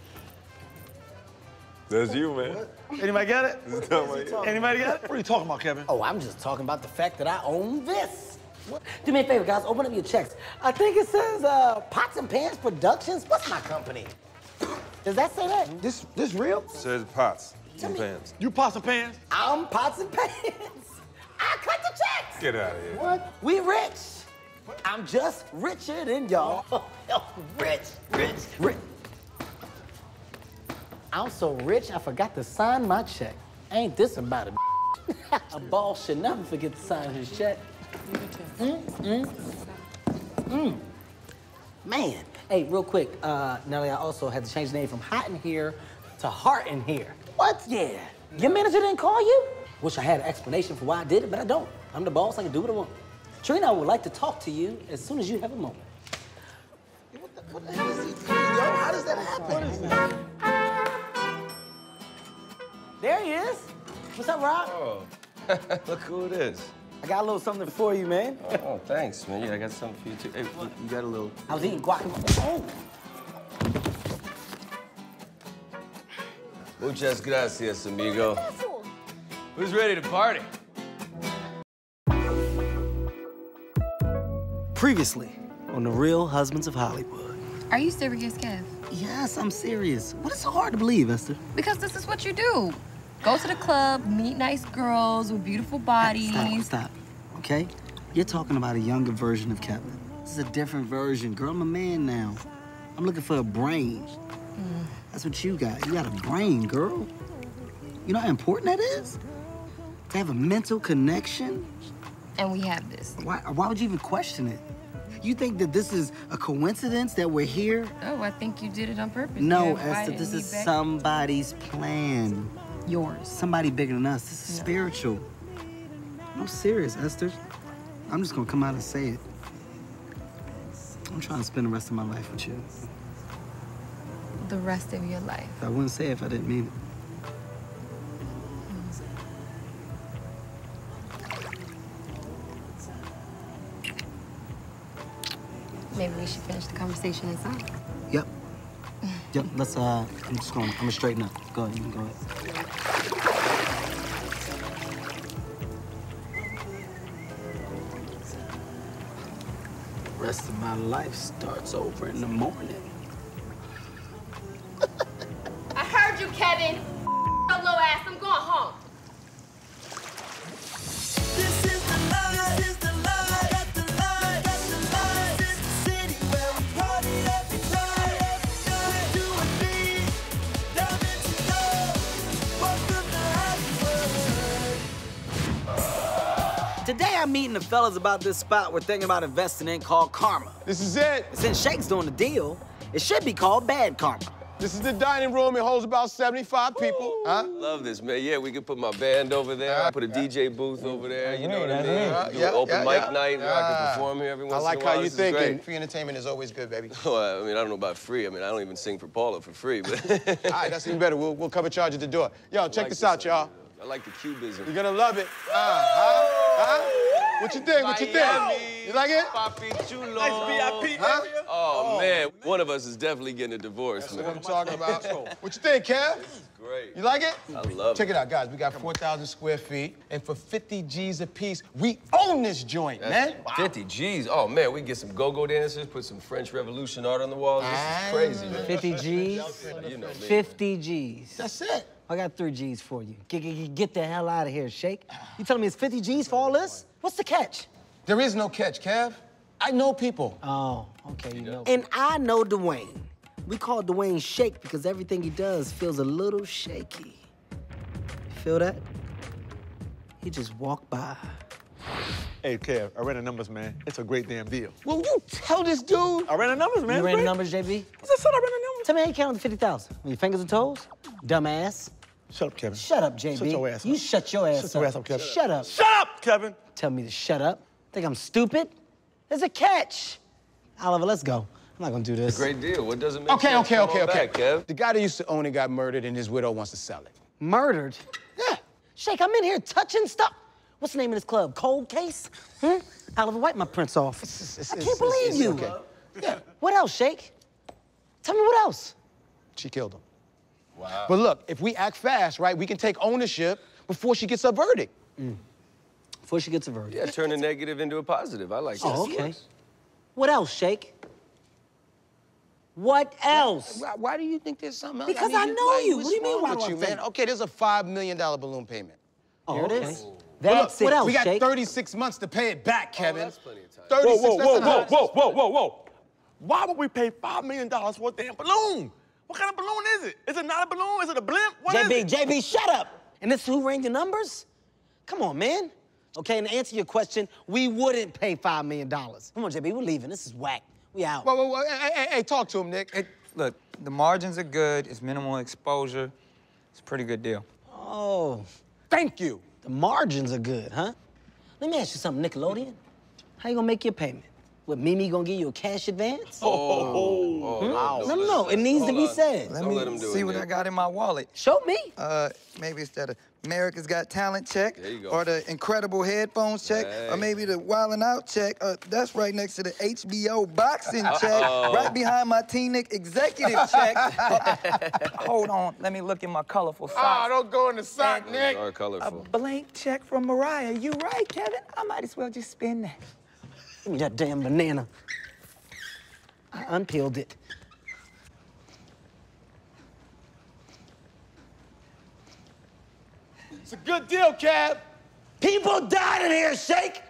That's you, man. Anybody got it? Anybody Anybody got it? What are you talking about, Kevin? Oh, I'm just talking about the fact that I own this. What? Do me a favor, guys. Open up your checks. I think it says uh, Pots and Pans Productions. What's my company? Does that say that? This this real? Says pots and pans. You pots and pans? I'm Pots and Pans. I cut the checks. Get out of here. What? We rich. I'm just richer than y'all. rich, rich, rich. I'm so rich, I forgot to sign my check. Ain't this about a A boss should never forget to sign his check. Mm, mm, mm. Man. Hey, real quick, uh, Nelly, I also had to change the name from Hot in Here to Hart in Here. What? Yeah. Your manager didn't call you? Wish I had an explanation for why I did it, but I don't. I'm the boss, I can do what I want. Trina, I would like to talk to you as soon as you have a moment. What the hell is he doing, yo? How does that happen? There he is. What's up, Rob? Oh, look who it is. I got a little something for you, man. Oh, thanks, man. Yeah, I got something for you too. Hey, you- you got a little. I was eating guacamole. Oh. Muchas gracias, amigo. Who's ready to party? Previously on The Real Husbands of Hollywood. Are you serious, Kev? Yes, I'm serious. What is so hard to believe, Esther? Because this is what you do. Go to the club, meet nice girls with beautiful bodies. Stop, stop. Okay? You're talking about a younger version of Kevin. This is a different version. Girl, I'm a man now. I'm looking for a brain. That's what you got. You got a brain, girl. You know how important that is? To have a mental connection? And we have this. Why, why would you even question it? You think that this is a coincidence that we're here? Oh, I think you did it on purpose. No, Esther, this is somebody's plan. Yours. Somebody bigger than us. This is spiritual. I'm serious, Esther. I'm just gonna come out and say it. I'm trying to spend the rest of my life with you. The rest of your life. I wouldn't say it if I didn't mean it. Maybe we should finish the conversation inside. Yep. Yep, let's, uh, I'm just going, I'm gonna straighten up. Go ahead, go ahead. Rest of my life starts over in the morning. Fellas about this spot we're thinking about investing in called Karma. This is it. Since Shake's doing the deal, it should be called Bad Karma. This is the dining room. It holds about 75 people. Huh? Love this, man. Yeah, we could put my band over there. I'll put a DJ booth over there. You know what I mean? me. Do Uh, an yeah, open yeah, mic yeah. night where I can perform here every I once like in a while. how you This is think. Free entertainment is always good, baby. Well, I mean, I don't know about free. I mean, I don't even sing for Paula for free, but All right, that's even better. We'll, we'll cover charge at the door. Yo, check like this this out, y'all. I like the cubism. You're gonna love it. Uh, huh? Huh? What you think? What you think? You like it? Papi chulo. Nice VIP Huh? area. Oh, oh, man, one of us is definitely getting a divorce, man. What I'm talking about. what you think, Kev? Great. You like it? I love it. Check it out, guys. We got 4,000 square feet, and for 50 G's a piece, we own this joint, man. 50 G's. Oh, man, we can get some go-go dancers, put some French Revolution art on the walls. This is ah. crazy, man. 50 G's? You know me. 50 G's. That's it. I got three G's for you. Get, get, get the hell out of here, Shake. You telling me it's 50 G's for all this? What's the catch? There is no catch, Kev. I know people. Oh, okay, you know. And I know Duane. We call Duane Shake because everything he does feels a little shaky. Feel that? He just walked by. Hey, Kev, I ran the numbers, man. It's a great damn deal. Will you tell this dude? I ran the numbers, man. You ran the numbers, JB? I said I ran the numbers. Tell me how you counted 50,000. With your fingers and toes? Dumbass. Shut up, Kevin. Shut up, JB. Shut your ass You up. shut your ass Shut up. your ass up, Kevin. Shut up. Shut up, Kevin. Tell me to shut up. Think I'm stupid? There's a catch. Oliver, let's go. I'm not gonna do this. Great deal. What doesn't make Okay, sense? okay, Come okay, okay. Kev. The guy that used to own it got murdered, and his widow wants to sell it. Murdered? Yeah. Shake, I'm in here touching stuff. What's the name of this club? Cold Case? Hmm? Oliver, wipe my prints off. I can't it's- believe it's you. okay. Yeah. What else, Shake? Tell me what else. She killed him. Wow. But look, if we act fast, right, we can take ownership before she gets a verdict. Before she gets a verdict. Yeah, turn a negative into a positive. I like oh, that. Oh, okay. What else, Shake? What else? Why, why do you think there's something else? Because mean, I know like, you. What do you mean, wrong why with do I you, man? think? Okay, there's a $5 million balloon payment. Oh, Here it okay. is. That's But look, it. What else, We got Shake? 36 months to pay it back, oh, Kevin. that's plenty of time. 36, Whoa, whoa, whoa, whoa, whoa, whoa, whoa, whoa. Why would we pay $5 million for a damn balloon? What kind of balloon is it? Is it not a balloon? Is it a blimp? What is JB, it? JB, shut up. And this is who ran your numbers? Come on, man. Okay, and to answer your question, we wouldn't pay $5 million. Come on, JB, we're leaving. This is whack. We out. Whoa, whoa, whoa. Hey, hey, hey, talk to him, Nick. It, look, the margins are good. It's minimal exposure. It's a pretty good deal. Oh, Thank you. the margins are good, huh? Let me ask you something, Nickelodeon. How you gonna make your payment? What, Mimi gonna give you a cash advance? Oh, Hmm? wow. No, no, no. It needs to be said. Let Don't me let him do see it, what Nick. I got in my wallet. Show me. Uh, maybe instead that America's Got Talent check, go. or the NCredible Headphones check, Hey. or maybe the Wildin' Out check. Uh, that's right next to the HBO boxing check, Uh-oh. right behind my TeenNick executive check. Uh, hold on, let me look in my colorful Oh, socks. don't go in the sock, Nick. Are a colorful. blank check from Mariah. You right, Kevin? I might as well just spend that. Give me that damn banana. I unpeeled it. It's a good deal, Kev. People died in here, Shake.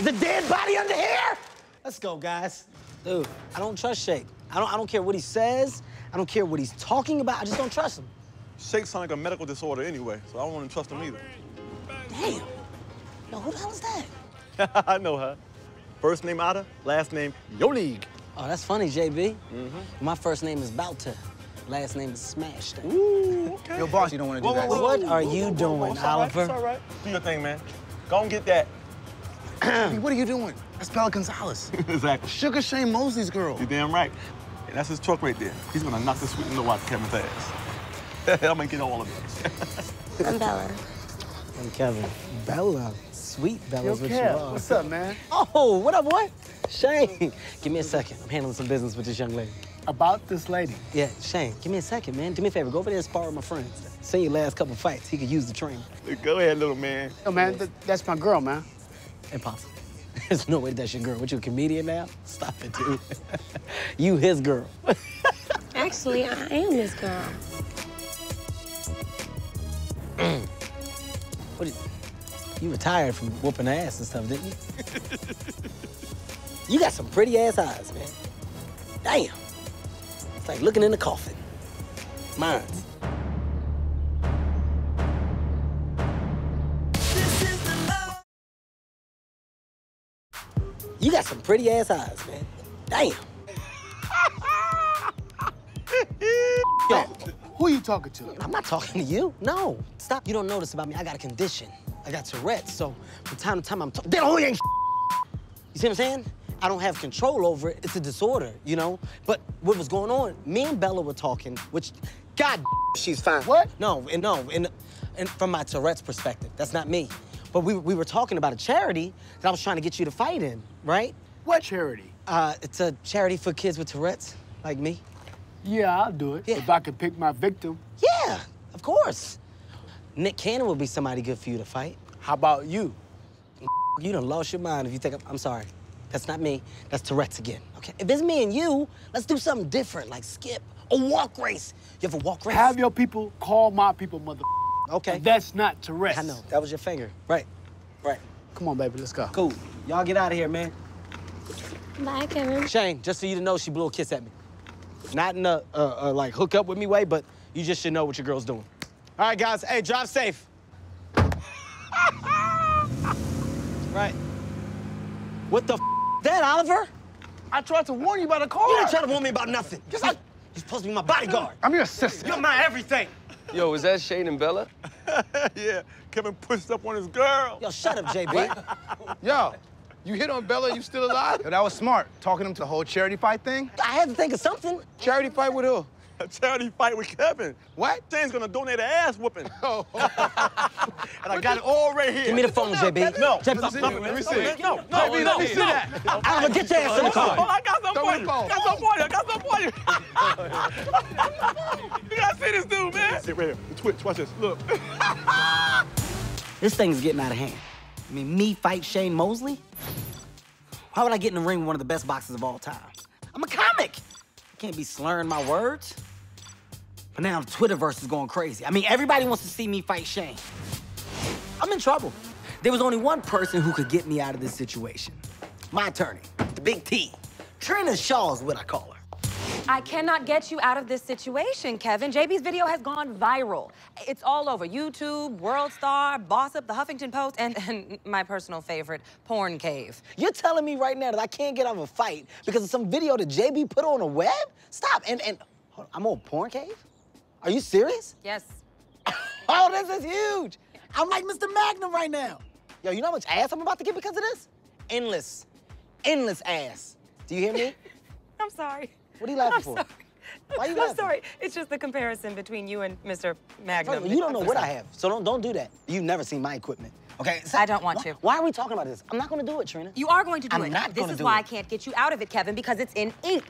The dead body under here. Let's go, guys. Dude, I don't trust Shake. I don't, I don't care what he says. I don't care what he's talking about. I just don't trust him. Shake sound like a medical disorder anyway, so I don't want to trust him either. Damn. Yo, who the hell is that? I know her. First name Ada, last name Yo League. Oh, that's funny, JB. Mhm. My first name is Bauta. Last name is Smash. Ooh, okay. Yo, boss, you don't want to do that. What are you doing, It's all right, Oliver? It's all right. Do your thing, man. Go and get that. Hey, what are you doing? That's Bella Gonzalez. exactly. Sugar Shane Mosley's girl. You damn right. And that's his truck right there. He's gonna knock the sweet and low out of Kevin's ass. I'm gonna get all of it. I'm Bella. I'm Kevin. Bella. Sweet Bella's what you are. What's up, man? Oh, what up, boy? Shane, give me a second. I'm handling some business with this young lady. About this lady. Yeah, Shane, give me a second, man. Do me a favor. Go over there and spar with my friends. Seen your last couple fights. He could use the training. Go ahead, little man. Yo, man, th- that's my girl, man. Impossible. There's no way that's your girl. What, you a comedian now? Stop it, dude. you his girl. Actually, I am his girl. What you retired from whooping ass and stuff, didn't you? you got some pretty ass eyes, man. Damn. It's like looking in the coffin. Mine's. You got some pretty ass eyes, man. Damn. Yo, who are you talking to? I'm not talking to you. No, stop. You don't know this about me. I got a condition. I got Tourette's, so from time to time I'm talking. That only ain't You see what I'm saying? I don't have control over it. It's a disorder, you know? But what was going on, me and Bella were talking, which, God, she's fine. What? No, and no, and, and from my Tourette's perspective, that's not me. But we, we were talking about a charity that I was trying to get you to fight in, right? What charity? Uh, it's a charity for kids with Tourette's, like me. Yeah, I'll do it. If I could pick my victim. Yeah, of course. Nick Cannon would be somebody good for you to fight. How about you? You done lost your mind if you think I'm, I'm sorry. That's not me. That's Tourette's again. Okay. If it's me and you, let's do something different, like skip a walk race. You have ever walk race? Have your people call my people mother. Okay. That's not Tourette's. I know. That was your finger. Right. Right. Come on, baby. Let's go. Cool. Y'all get out of here, man. Bye, Kevin. Shane, just so you to know, she blew a kiss at me. Not in a uh, uh, like hook up with me way, but you just should know what your girl's doing. All right, guys. Hey, drive safe. right. What the f that, Oliver? I tried to warn you about a car. You didn't try to warn me about nothing. Just like you're supposed to be my bodyguard. I'm your assistant. You're my everything. Yo, was that Shane and Bella? yeah, Kevin pushed up on his girl. Yo, shut up, JB. Yo, you hit on Bella, you still alive? Yo, that was smart. Talking him to the whole charity fight thing. I had to think of something. Charity fight with who? A charity fight with Kevin. What? Shane's gonna donate an ass whooping. Oh. and I got it all right here. Give me the phone, JB. No, JB. let me see. Let me see. No, no, JB, no, let me see no. that. Oliver, get your ass in the car. Oh, I got something Throw for me you. the phone. Got something for you. I got something for you. you gotta see this dude, man. See right here. Twitch. Watch this. Look. This thing's getting out of hand. I mean, me fight Shane Mosley? Why would I get in the ring with one of the best boxers of all time? I'm a comic. Can't be slurring my words. But now Twitterverse is going crazy. I mean, everybody wants to see me fight Shane. I'm in trouble. There was only one person who could get me out of this situation. My attorney, the big T. Trina Shaw is what I call her. I cannot get you out of this situation, Kevin. JB's video has gone viral. It's all over YouTube, World Star, Boss Up, The Huffington Post, and, and my personal favorite, Porn Cave. You're telling me right now that I can't get out of a fight because of some video that JB put on the web? Stop. And, and on, I'm on Porn Cave? Are you serious? Yes. Oh, this is huge. I'm like Mr. Magnum right now. Yo, you know how much ass I'm about to get because of this? Endless. Endless ass. Do you hear me? I'm sorry. What are you laughing I'm for? sorry. Why you I'm laughing? sorry. It's just the comparison between you and Mr. Magnum. You don't know what I have, so don't don't do that. You've never seen my equipment. Okay? So- I don't want why, to. Why are we talking about this? I'm not gonna do it, Trina. You are going to do I'm it. not this is do why it. I can't get you out of it, Kevin, because it's in ink.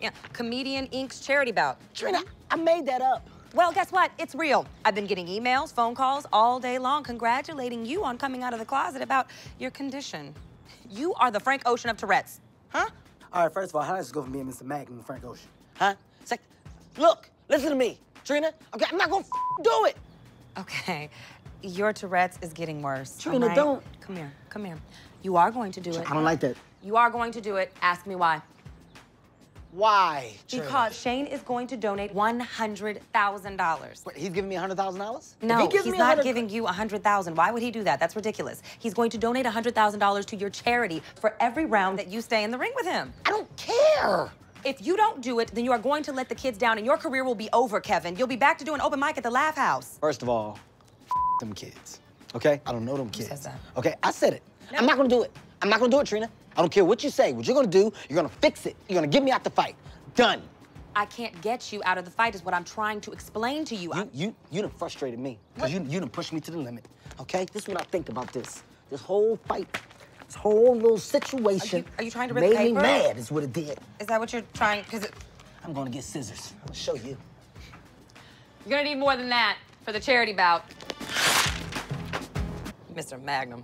Yeah, Comedian Ink's charity bout. Trina, I made that up. Well, guess what? It's real. I've been getting emails, phone calls all day long congratulating you on coming out of the closet about your condition. You are the Frank Ocean of Tourette's. Huh? All right, first of all, how does this go from being Mr. Magnum and Frank Ocean? Huh? Sec- Look, listen to me, Trina. Okay, I'm not gonna f- do it. Okay. Your Tourette's is getting worse. Trina, right? don't. Come here. Come here. You are going to do it. I don't like that. You are going to do it. Ask me why. Why? Trina? Because Shane is going to donate $100,000. Wait, he's giving me $100,000? No, he gives he's me not 100 giving you 100,000. Why would he do that? That's ridiculous. He's going to donate $100,000 to your charity for every round that you stay in the ring with him. I don't care. If you don't do it, then you are going to let the kids down and your career will be over, Kevin. You'll be back to doing open mic at the Laugh House. First of all, f- them kids. Okay? I don't know them kids. said that? Okay, I said it. I'm not gonna do it. I'm not gonna do it, Trina. I don't care what you say. What you're gonna do, you're gonna fix it. You're gonna get me out the fight. Done. I can't get you out of the fight is what I'm trying to explain to you. You you you done frustrated me. Because you you done pushed me to the limit. Okay? This is what I think about this. This whole fight, this whole little situation. Are you- are you trying to rip made paper? me mad, is what it did. Is that what you're trying? Because I'm gonna get scissors. I'll show you. you're gonna need more than that for the charity bout. Mr. Magnum.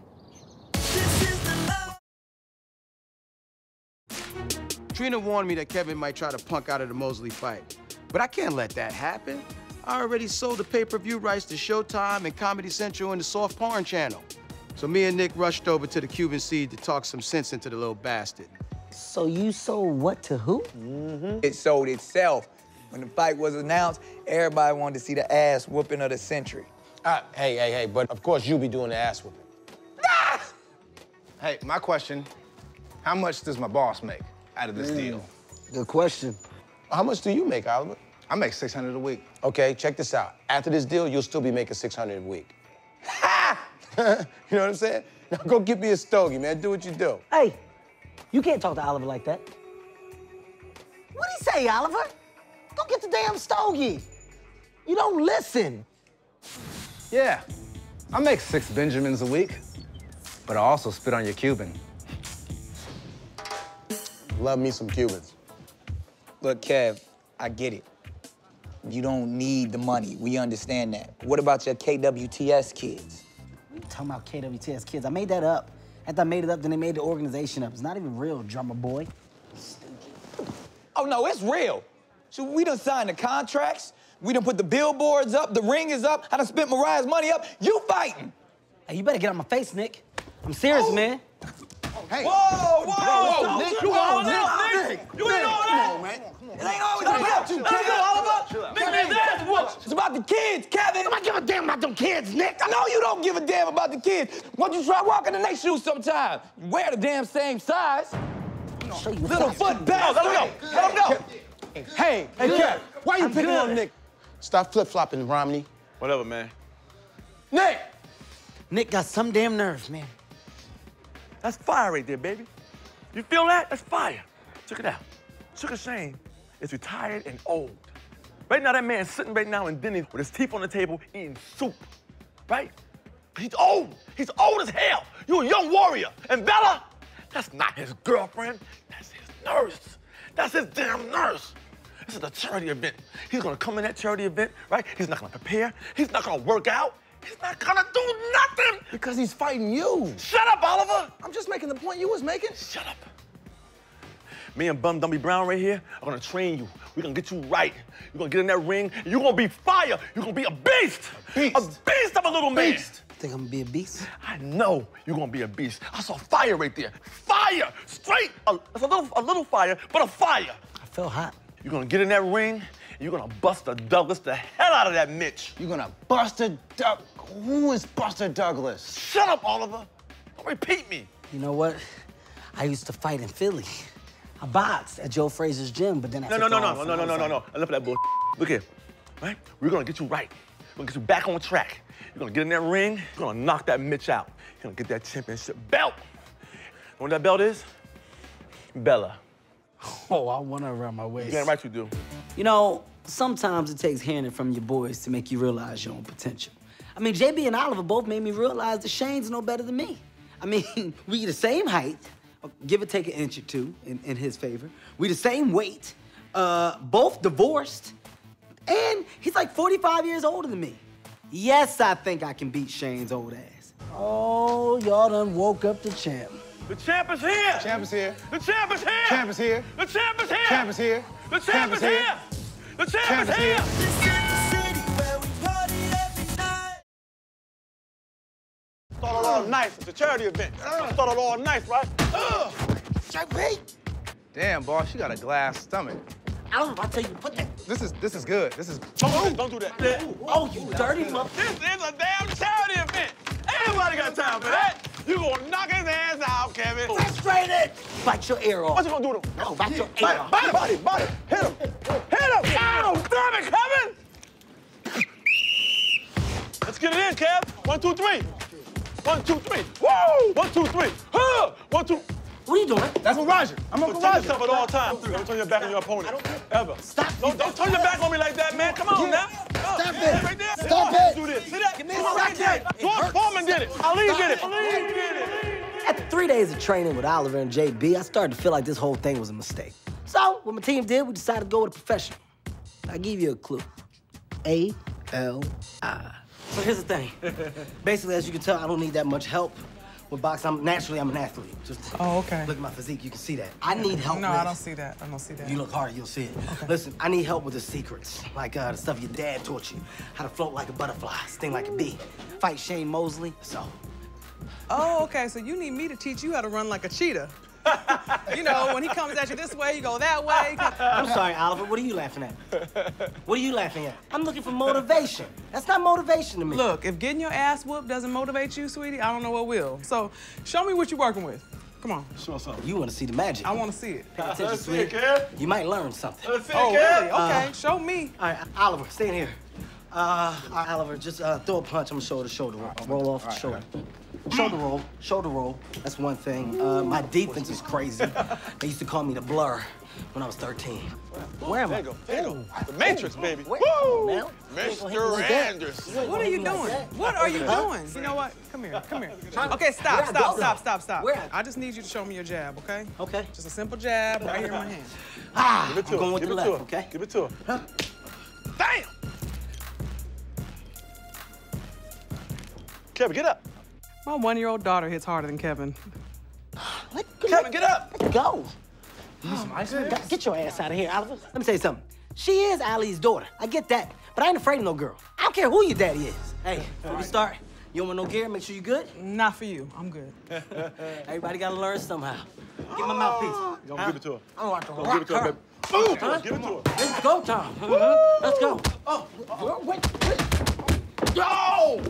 Trina warned me that Kevin might try to punk out of the Mosley fight. But I can't let that happen. I already sold the pay-per-view rights to Showtime and Comedy Central and the Soft Porn channel. So me and Nick rushed over to the Cuban Seed to talk some sense into the little bastard. So you sold what to who? Mm-hmm. It sold itself. When the fight was announced, everybody wanted to see the ass whooping of the century. Uh, hey, hey, hey, but of course you'll be doing the ass whooping. Hey, my question, How much does my boss make out of this deal? Good question. How much do you make, Oliver? I make 600 a week. Okay, check this out. After this deal, you'll still be making 600 a week. Ha! you know what I'm saying? Now go get me a stogie, man. Do what you do. Hey, you can't talk to Oliver like that. What'd he say, Oliver? Go get the damn stogie. You don't listen. Yeah, I make six Benjamins a week, but I also spit on your Cuban. Love me some Cubans. Look, Kev, I get it. You don't need the money. We understand that. What about your KWTS kids? What you talking about KWTS kids? I made that up. After I made it up, then they made the organization up. It's not even real, drummer boy. Oh, no, it's real. So we done signed the contracts. We done put the billboards up. The ring is up. I done spent Mariah's money up. You fighting. Hey, you better get on my face, Nick. I'm serious, oh. man. Hey. Whoa, whoa, Whoa, Nick, you you on on Nick? Nick? You ain't on Come on, man. It ain't always Chill about out. you, Chill Kevin. out. Oliver. Chill out. Nick made his ass whooped. It's about the kids, Kevin. I give a damn about them kids, Nick. I know you don't give a damn about the kids. Why don't you try walking in their shoes sometime? Wear the damn same size. Show you Little fast. foot bastard. let him go. Let him go. Hey, hey, Good. Kev, why you I'm picking good. on Nick? Stop flip-flopping, Romney. Whatever, man. Nick! Nick got some damn nerve, man. That's fire right there, baby. You feel that? That's fire. Check it out. Sugar Shane is retired and old. Right now, that man's sitting right now in Denny's with his teeth on the table eating soup. Right? He's old. He's old as hell. You a young warrior. And Bella, that's not his girlfriend. That's his nurse. That's his damn nurse. This is a charity event. He's gonna come in that charity event, right? He's not gonna prepare. He's not gonna work out. He's not gonna do nothing. Because he's fighting you. Shut up, Oliver. I'm just making the point you was making. Shut up. Me and Bundini Brown right here are gonna train you. We're gonna get you right. You're gonna get in that ring, and you're gonna be fire. You're gonna be a beast. Beast. A beast of a little man. Think I'm gonna be a beast? I know you're gonna be a beast. I saw fire right there. Fire! Straight! A, it's a little, a little fire, but a fire. I feel hot. You're gonna get in that ring, and you're gonna bust the Douglas the hell out of that Mitch. You're gonna Buster Doug. Who is Buster Douglas? Shut up, Oliver. Don't repeat me. You know what? I used to fight in Philly. I boxed at Joe Frazier's gym, but then I No, no, no, no, no, no, no, no, like, no. Enough of that bull. Look here, right? We're gonna get you right. We're gonna get you back on track. You're gonna get in that ring. You're gonna knock that Mitch out. You're gonna get that championship belt. You know what that belt is? Bella. Oh, I want her around my waist. You waist. damn right you do. You know, sometimes it takes hearing it from your boys to make you realize your own potential. I mean, JB and Oliver both made me realize that Shane's no better than me. I mean, we the same height, give or take an inch or two in, in his favor. We the same weight, uh, both divorced, and he's like 45 years older than me. Yes, I think I can beat Shane's old ass. Oh, y'all done woke up the champ. The champ is here. The Champ is here. The champ is here. The Champ is here. The champ is here. Champ is here. The champ is here. The champ Champ is is here. Started all nice. It's a charity event. Uh. Started all nice, right? Uh. JP. Damn, boss, you got a glass stomach. Oliver, I tell you, put that. This is this is good. This is. Don't do that. Don't do that. Oh, you dirty mother. This is a damn charity event. Everybody got time for that. You gonna knock his ass out, Kevin. Frustrated. Bite your ear off. What you gonna do to him? No, bite your ear Bite, off. bite him, bite him, bite him. Hit him. Hit him. Ow, damn it, Kevin. Let's get it in, Kev. One, two, three. One, two, three. Woo! One, two, three. Huh! One, two. What are you doing? That's what Roger. I'm Uncle Protect Roger. yourself at all times. Don't turn your back on your opponent. Ever. Stop. Don't, don't turn your back on me like that, man. Come on now. Stop it. Right there. Stop Come it. Do this. See that? Give me Come on, right there. George Foreman did it. Ali did it. it. Ali did it. After three days of training with Oliver and JB, I started to feel like this whole thing was a mistake. So, what my team did, we decided to go with a professional. I give you a clue. A L I. So here's the thing. Basically, as you can tell, I don't need that much help with boxing. I'm naturally I'm an athlete. Just Oh, okay. look at my physique, you can see that. I need help. No, with, I don't see that. I don't see that. You look hard, you'll see it. Listen, I need help with the secrets, like uh, the stuff your dad taught you, how to float like a butterfly, sting like a bee, fight Shane Mosley. So, Oh, okay. So you need me to teach you how to run like a cheetah. You know, when he comes at you this way, you go that way. I'm sorry, Oliver. What are you laughing at? What are you laughing at? I'm looking for motivation. That's not motivation to me. Look, if getting your ass whooped doesn't motivate you, sweetie, I don't know what will. So show me what you're working with. Come on. Show us something. You want to see the magic. I want to see it. Pay attention, Let's see it, sweet. Kev. You might learn something. Let's see it, Oh, really? Okay, show me. All right, Oliver, stand here. Uh, Oliver, just uh, throw a punch. I'm gonna shoulder shoulder roll. Roll off the shoulder. Shoulder roll, shoulder roll. That's one thing. Uh, my defense is crazy. they used to call me the blur when I was 13. Where am I? There you go. There you go. The Matrix, baby. Where- Woo! Now, you ain't gonna hit me Mr. Anderson. What are you hit me like doing? What are you doing? You know what? Come here, come here. Okay, stop, stop, stop, stop, stop. Where? I just need you to show me your jab, okay? Okay. Just a simple jab right here in my hand. Ah, Give it to I'm her. going with Give the it left, to her. okay? Give it to her. Huh? Damn! Kevin, get up. My one-year-old daughter hits harder than Kevin. Let, Kevin, get up. Let Go. Get- Get your ass out of here, Oliver. Let me tell you something. She is Ali's daughter. I get that. But I ain't afraid of no girl. I don't care who your daddy is. Hey, before we start, you don't want no gear? Make sure you good? Not for you. I'm good. Everybody gotta learn somehow. Get my mouthpiece. Don't Huh? give it to her. I don't want to Don't give it to her, rock baby. Boom! Huh? Give it to her. Let's go, Tom. Mhm. Let's go. Oh, wait, wait. Yo!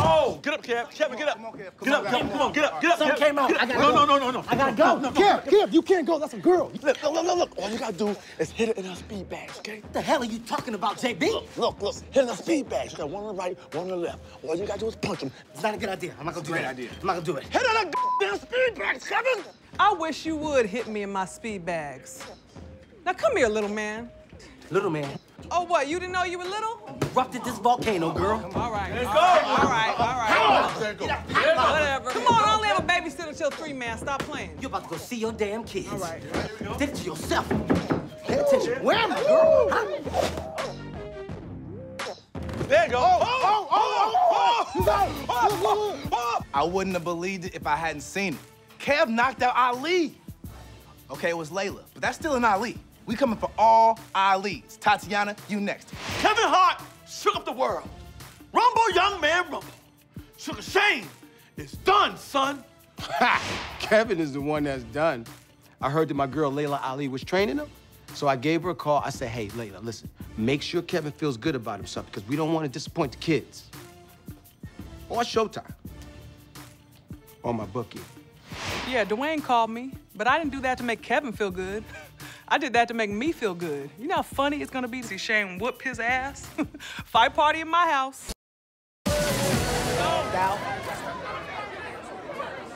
Oh! Get up, Kev. Kevin, get up. Get up, Kevin. Come on, get up, get up. Something came out. I gotta No, go. no, no, no, no. I gotta go. No, no, Kev, Kev, you can't go. That's a girl. Look, look, look, look, look. All you gotta do is hit it in her speed bags, okay? What the hell are you talking about, JB? Look, look, look. Hit it in her speed bags. You got one on the right, one on the left. All you gotta do is punch them. It's not a good idea. I'm not gonna do Great idea. I'm not gonna do it. Hit it in her damn speed bags, Kevin. I wish you would hit me in my speed bags. Now come here, little man. Little man, Oh, what? You didn't know you were little? erupted this volcano, girl. All right. Let's all go. right, All right. All right. There you go. Whatever. Come on, I only have a babysitter till three, man. Stop playing. You're about to go see your damn kids. All right. Did it to yourself. Pay attention. Where am I, girl? Huh? There you go. Oh oh oh, oh, oh, oh, oh, oh, oh. I wouldn't have believed it if I hadn't seen it. Kev knocked out Ali. Okay, it was Laila, but that's still an Ali. We coming for all Ali's. Tatyana, you next. Kevin Hart shook up the world. Rumble, young man, rumble. Sugar Shane is done, son. Kevin is the one that's done. I heard that my girl Laila Ali was training him. So I gave her a call. I said, hey, Laila, listen, make sure Kevin feels good about himself because we don't want to disappoint the kids. On Showtime. On my bookie. Yeah, Duane called me, but I didn't do that to make Kevin feel good. I did that to make me feel good. You know how funny it's gonna be to see Shane whoop his ass? Fight party in my house.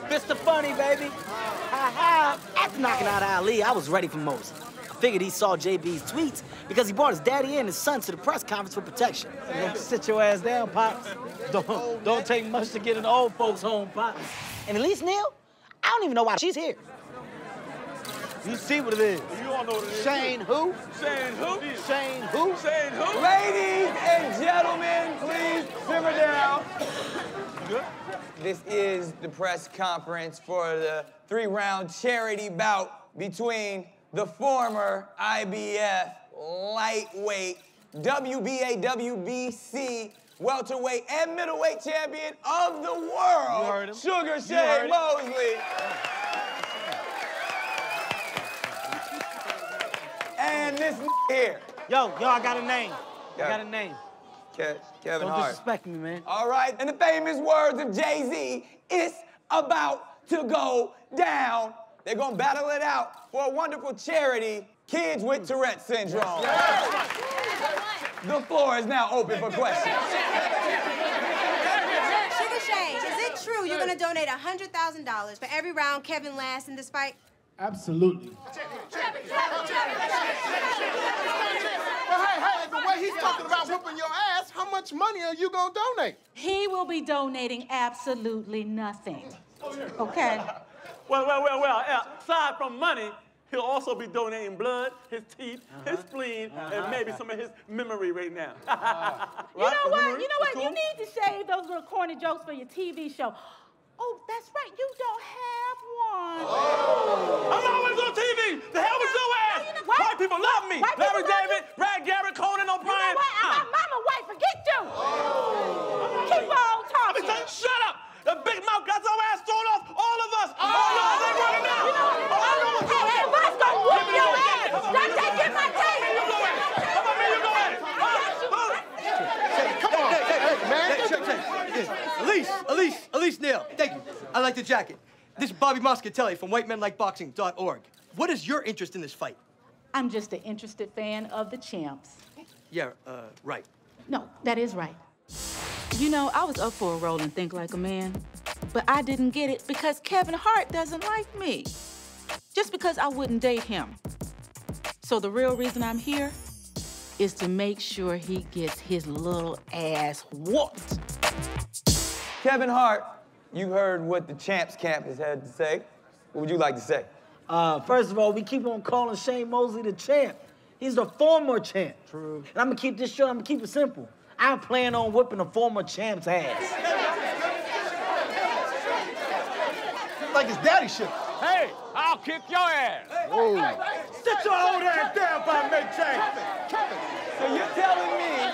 Mr. Funny, baby. Ha ha. After knocking out Ali, I was ready for Moses. I figured he saw JB's tweets because he brought his daddy and his son to the press conference for protection. Sit your ass down, Pops. Don't, don't take much to get an old folks home, Pops. And at least Neil, I don't even know why she's here. You see what it is. You all know what it is. Shane who? Shane who? Shane who? Shane who? Ladies and gentlemen, please simmer down. Good? This is the press conference for the three-round charity bout between the former IBF lightweight, WBA, WBC, welterweight, and middleweight champion of the world, You heard him. Sugar You Shane. Mosley. And this here. Yo, yo, I got a name. Yeah. I got a name. Ke- Kevin Don't Hart. disrespect me, man. All right, in the famous words of Jay Z, it's about to go down. They're gonna battle it out for a wonderful charity, Kids with Tourette Syndrome. The floor is now open for questions. Sugar Shane, is it true you're gonna donate $100,000 for every round Kevin lasts in this fight? Absolutely. Well, hey, hey, the way he's talking about whooping your ass, how much money are you gonna donate? He will be donating absolutely nothing. Okay? Well, well, well, well. uh, Aside from money, he'll also be donating blood, his teeth, his spleen, and maybe some of his memory right now. You know what? You know what? You need to save those little corny jokes for your TV show. Oh, that's right. You don't have one. Oh. I'm always on TV. The hell with your ass. White- White people love me. white Larry David, Brad Garrett, Conan O'Brien. You know what? I'm my ah. mama white. Forget you. Keep on talking. mean, say, shut up. The big mouth got your ass thrown off all of us. All of us oh. ain't running out. You know, All of us. hey, hey, Bosco, Give whoop me your your ass. ass. Stop taking my tape. You go at it. How about me? You go at it. Come on, hey, man. Elise, Elise, Elise Neal. Thank you. I like the jacket. This is Bobby Moscatelli from WhiteMenLikeBoxing.org. What is your interest in this fight? I'm just an interested fan of the champs. Yeah, uh, right. No, that is right. You know, I was up for a role in Think Like a Man, but I didn't get it because Kevin Hart doesn't like me. Just because I wouldn't date him. So the real reason I'm here is to make sure he gets his little ass whooped. Kevin Hart, you heard what the champs camp has had to say. What would you like to say? Uh, first of all, we keep on calling Shane Mosley the champ. He's the former champ. True. And I'm gonna keep this short, I'm gonna keep it simple. I plan on whipping a former champ's ass. Like his daddy shit. Hey, I'll kick your ass. Sit your old ass down if I make change. So you're telling me,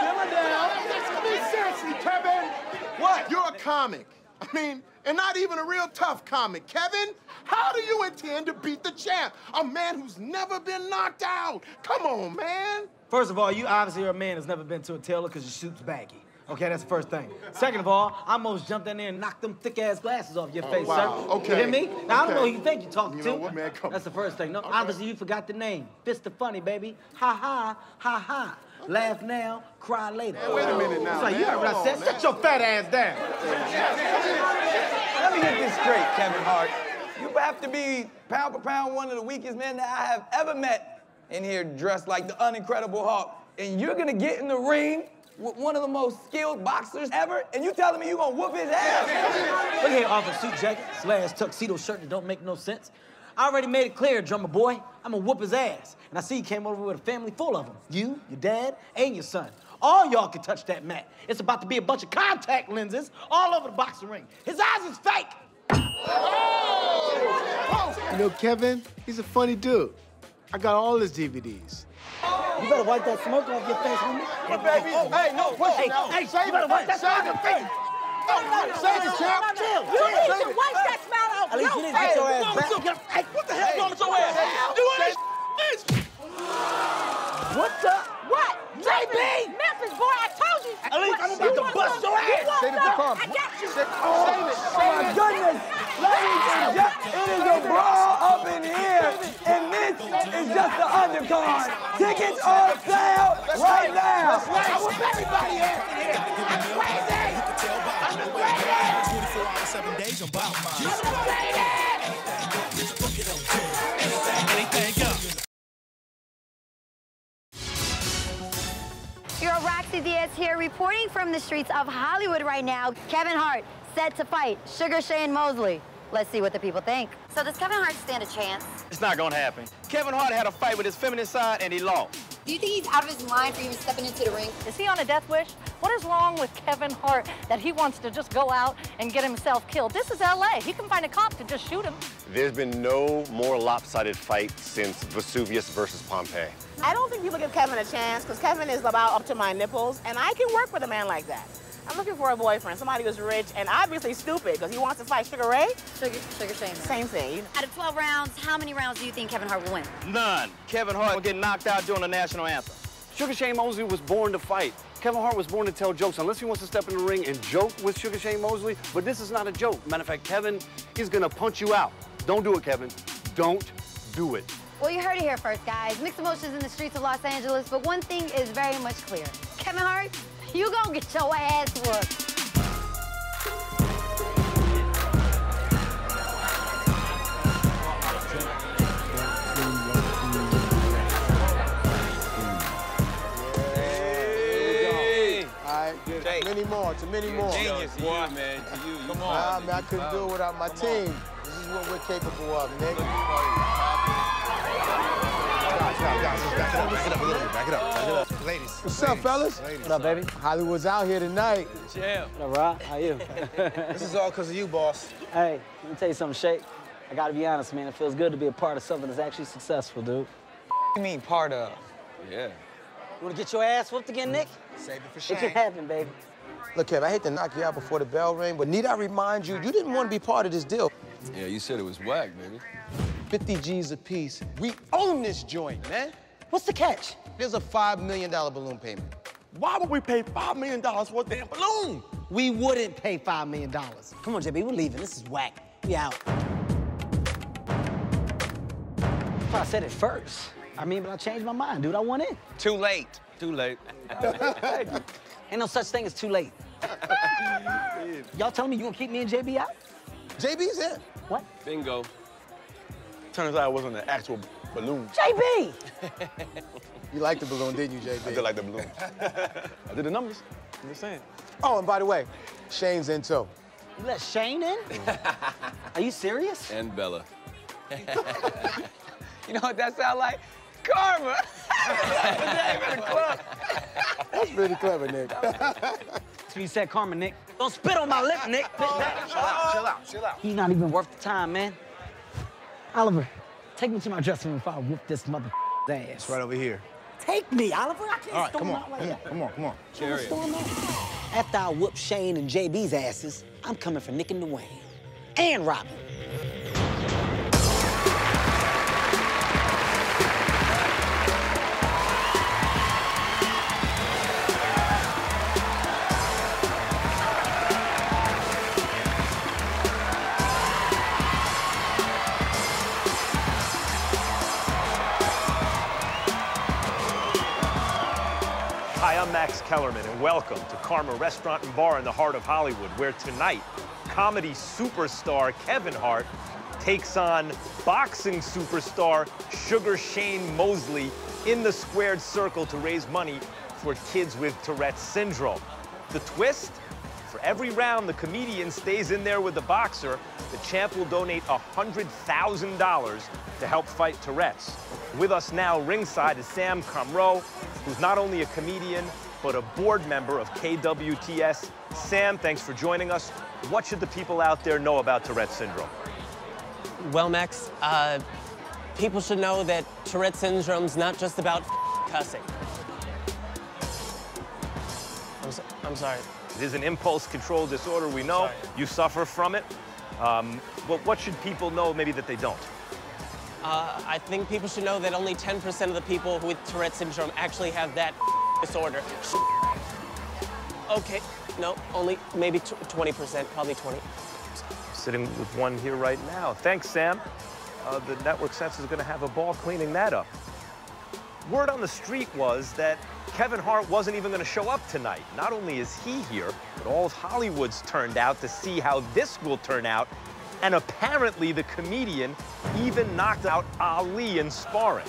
simmer down. Listen to me seriously, Kevin. What? You're a comic. I mean, and not even a real tough comic. Kevin, how do you intend to beat the champ? A man who's never been knocked out. Come on, man. First of all, you obviously are a man that's never been to a tailor because your suit's baggy. Okay, that's the first thing. Second of all, I almost jumped in there and knocked them thick ass glasses off your Oh, face, wow. sir. Okay. You hear me? Now, I don't know Okay. who you think you're talking You to. know what, man? Come That's the first thing. No, obviously you forgot the name. Fist of funny, baby. Ha ha, ha ha. Laugh now, cry later. wait a minute now, It's like, man. you heard what I said. on, Sit man. your fat ass down. Let me get this straight, Kevin Hart. You have to be pound for pound one of the weakest men that I have ever met in here dressed like the unincredible Hulk. And you're gonna get in the ring with one of the most skilled boxers ever, and you telling me you gonna whoop his ass? Look here, off a suit jacket, slash tuxedo shirt that don't make no sense. I already made it clear, drummer boy. I'm gonna whoop his ass. And I see he came over with a family full of them. You, your dad, and your son. All y'all can touch that mat. It's about to be a bunch of contact lenses all over the boxing ring. His eyes is fake. You know, Kevin, he's a funny dude. I got all his DVDs. You better wipe that smoke off your face, homie. Hey, baby. Oh, oh, hey, no, oh, push Hey, it now. hey, Save you better it, wipe that smoke it, off your hey. face. No, no, save it, champ. Chill, You need to wipe that smile off At least you didn't get your ass back. Hey, what the hell's wrong with your ass? Do this What the? What? JB! Memphis, boy, I told you. At least I'm You about to bust your ass. You want Save it for some? Carmen. I got you. Save it. Oh my goodness! Ladies and gentlemen, it is a brawl up in here, and this is just the undercard. Tickets on sale right now. I want everybody here. I'm crazy. Seven days, I'm about mine. Anything up. You're Roxy Diaz here, reporting from the streets of Hollywood right now. Kevin Hart set to fight Sugar Shane Mosley. Let's see what the people think. So does Kevin Hart stand a chance? It's not gonna happen. Kevin Hart had a fight with his feminine side and he lost. Do you think he's out of his mind for even stepping into the ring? Is he on a death wish? What is wrong with Kevin Hart that he wants to just go out and get himself killed? This is LA. He can find a cop to just shoot him. There's been no more lopsided fight since Vesuvius versus Pompeii. I don't think people give Kevin a chance because Kevin is about up to my nipples, and I can work with a man like that. I'm looking for a boyfriend, somebody who's rich and obviously stupid because he wants to fight Sugar Ray. Sugar, Sugar Shane. Same thing. Out of 12 rounds, how many rounds do you think Kevin Hart will win? None. Kevin Hart will get knocked out during the national anthem. Sugar Shane Mosley was born to fight. Kevin Hart was born to tell jokes, unless he wants to step in the ring and joke with Sugar Shane Mosley. But this is not a joke. Matter of fact, Kevin, he's gonna punch you out. Don't do it, Kevin. Don't do it. Well, you heard it here first, guys. Mixed emotions in the streets of Los Angeles, but one thing is very much clear. Kevin Hart, you gonna get your ass whooped. All right, many more, to many more. Genius, to you, man. To you. you Come on. Nah, man, I couldn't do it without my team. This is what we're capable of, nigga. Back it up a little bit. Back it up. Back it up. Ladies. What's up, fellas? What up, baby? Hollywood's out here tonight. Chill. What up, Rob? How you? This is all because of you, boss. Hey, let me tell you something, Shake. I gotta be honest, man. It feels good to be a part of something that's actually successful, dude. What You mean part of? Yeah. You wanna get your ass whooped again, Nick? Mm. Save it for It can happen, baby. Look, Kev, I hate to knock you out before the bell ring, but need I remind you, you didn't want to be part of this deal. Yeah, you said it was whack, baby. 50 G's a piece. We own this joint, man. What's the catch? There's a $5 million balloon payment. Why would we pay $5 million for a damn balloon? We wouldn't pay $5 million. Come on, JB, we're leaving. This is whack. me out. If I said it first. I mean, but I changed my mind, dude. I want in. Too late. Too late. Ain't no such thing as too late. Y'all telling me you gonna keep me and JB out? JB's in. What? Bingo. Turns out it wasn't an actual balloon. JB! You liked the balloon, didn't you, JB? I did like the balloon. I did the numbers. I'm just saying. Oh, and by the way, Shane's in too. You let Shane in? Are you serious? And Bella. You know what that sounds like? Karma. That's pretty clever, Nick. That's what you said, Karma, Nick. Don't spit on my lip, Nick. Chill out, chill out, chill out. He's not even worth the time, man. Oliver, take me to my dressing room before I whoop this mother ass. It's right over here. Take me, Oliver. I can't All right, come on, out like come on, that. come on, come on. Can't storm out. After I whoop Shane and JB's asses, I'm coming for Nick and Duane. And Robin. Kellerman, and welcome to Karma Restaurant and Bar in the heart of Hollywood, where tonight, comedy superstar Kevin Hart takes on boxing superstar Sugar Shane Mosley in the squared circle to raise money for kids with Tourette's syndrome. The twist? For every round the comedian stays in there with the boxer, the champ will donate $100,000 to help fight Tourette's. With us now ringside is Sam Comroe, who's not only a comedian, but a board member of KWTS. Sam, thanks for joining us. What should the people out there know about Tourette's syndrome? Well, Max, uh, people should know that Tourette syndrome's not just about cussing. I'm, so, I'm sorry. It is an impulse control disorder, we know. You suffer from it. Um, but what should people know maybe that they don't? Uh, I think people should know that only 10% of the people with Tourette syndrome actually have that disorder. Okay, no, only maybe 20%, probably 20. Sitting with one here right now. Thanks, Sam. Uh, the network sense is going to have a ball cleaning that up. Word on the street was that Kevin Hart wasn't even going to show up tonight. Not only is he here, but all of Hollywood's turned out to see how this will turn out. And apparently, the comedian even knocked out Ali in sparring.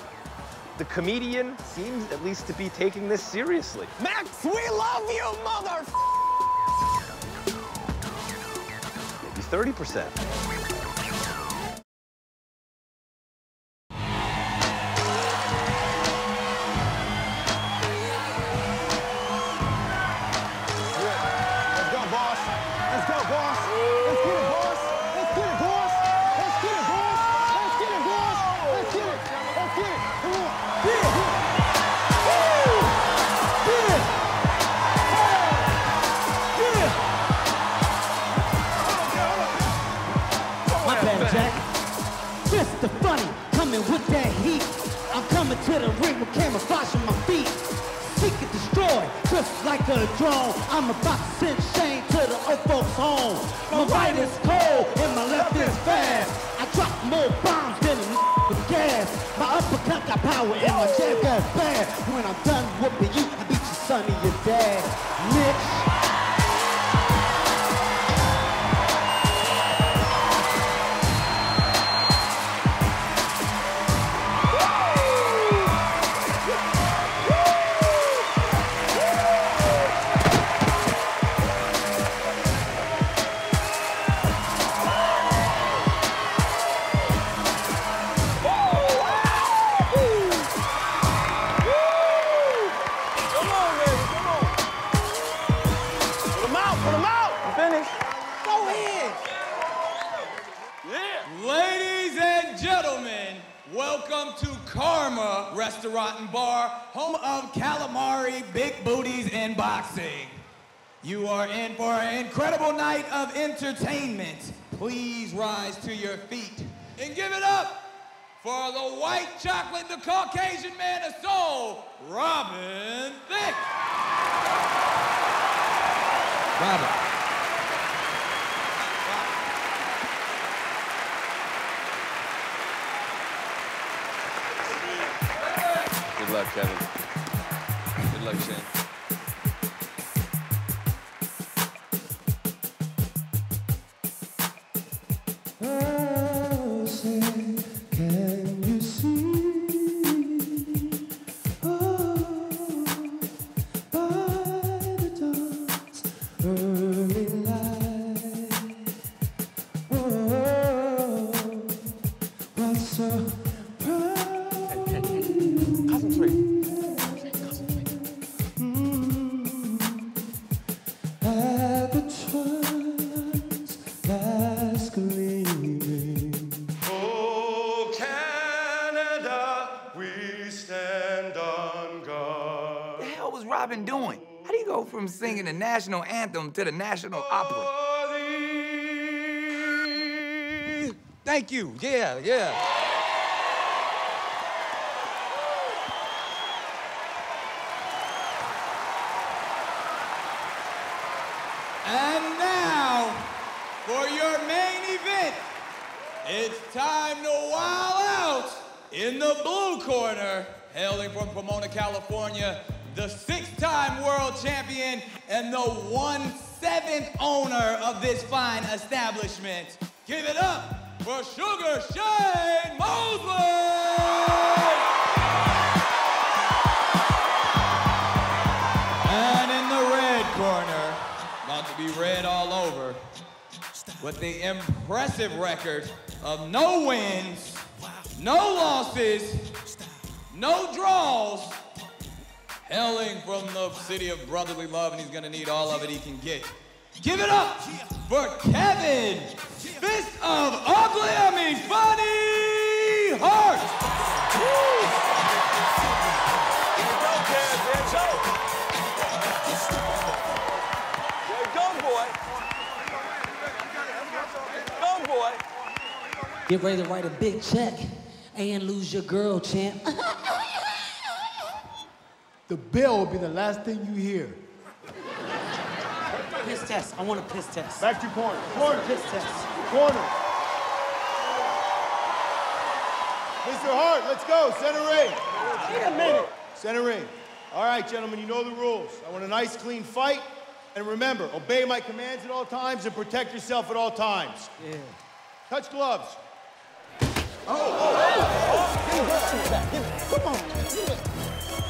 The comedian seems at least to be taking this seriously. Max, we love you, mother. Maybe 30%. Drone. I'm about to send shame to the old folks' home. My right is cold and my left is fast. I drop more bombs than a with gas. My uppercut got power and my jab got fast. When I'm done whooping you, You are in for an incredible night of entertainment. Please rise to your feet and give it up for the white chocolate, the Caucasian man of soul, Robin Thicke. Robin. Good luck, Kevin. National anthem to the national opera? Thank you. Yeah, yeah. And now, for your main event, it's time to wow out in the blue corner, hailing from Pomona, California, with the impressive record of no wins, no losses, no draws, hailing from the city of brotherly love, and he's gonna need all of it he can get. Give it up for Kevin, Fist of Ugly, I mean Funny Hart. Get ready to write a big check and lose your girl, champ. The bell will be the last thing you hear. piss test. I want a piss test. Back to corner. Corner. Piss test. Corner. Mr. Hart, let's go. Center ring. Wait a minute. Center ring. All right, gentlemen, you know the rules. I want a nice, clean fight. And remember, obey my commands at all times and protect yourself at all times. Yeah. Touch gloves. Oh, oh, Give me that. Give me, come on. Give me,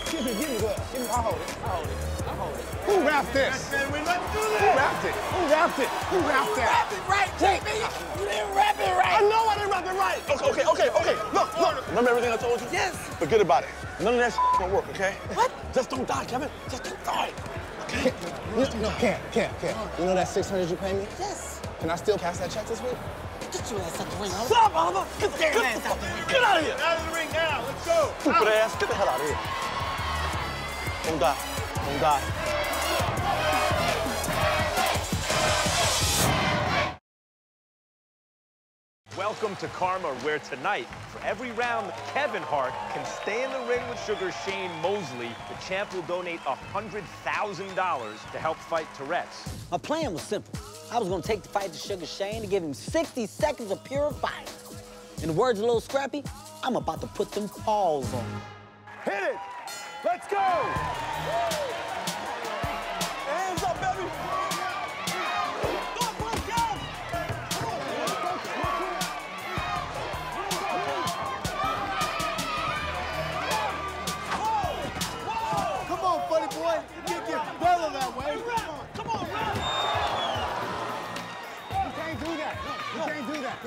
give me, give me that. Give me, I'll hold it. I'll hold it. I'll hold it. Who wrapped this? Man, we let's do Who wrapped it? Who wrapped it? Who wrapped that? Wrap it right, JB. You didn't wrap it right. I know I didn't wrap it right. Okay, okay, okay, okay. Look, look. Remember everything I told you? Yes. Forget about it. None of that gonna work, okay? What? Just don't die, Kevin. Just don't die. Okay? No, can't, can't, can't. You know that 600 you pay me? Yes. Can I still cash that check this week? Get your ass out the ring. Stop, Oliver! Get the, Get get your ass the, out the ring. get out of here! Out of the ring now. Let's go. Stupid ass, get the hell out of here. Don't die. Don't die. Welcome to Karma, where tonight, for every round Kevin Hart can stay in the ring with Sugar Shane Mosley, the champ will donate $100,000 to help fight Tourette's. My plan was simple. I was gonna take the fight to Sugar Shane to give him 60 seconds of pure fire. In the words of Lil Scrappy, I'm about to put them paws on him. Hit it. Let's go. Hands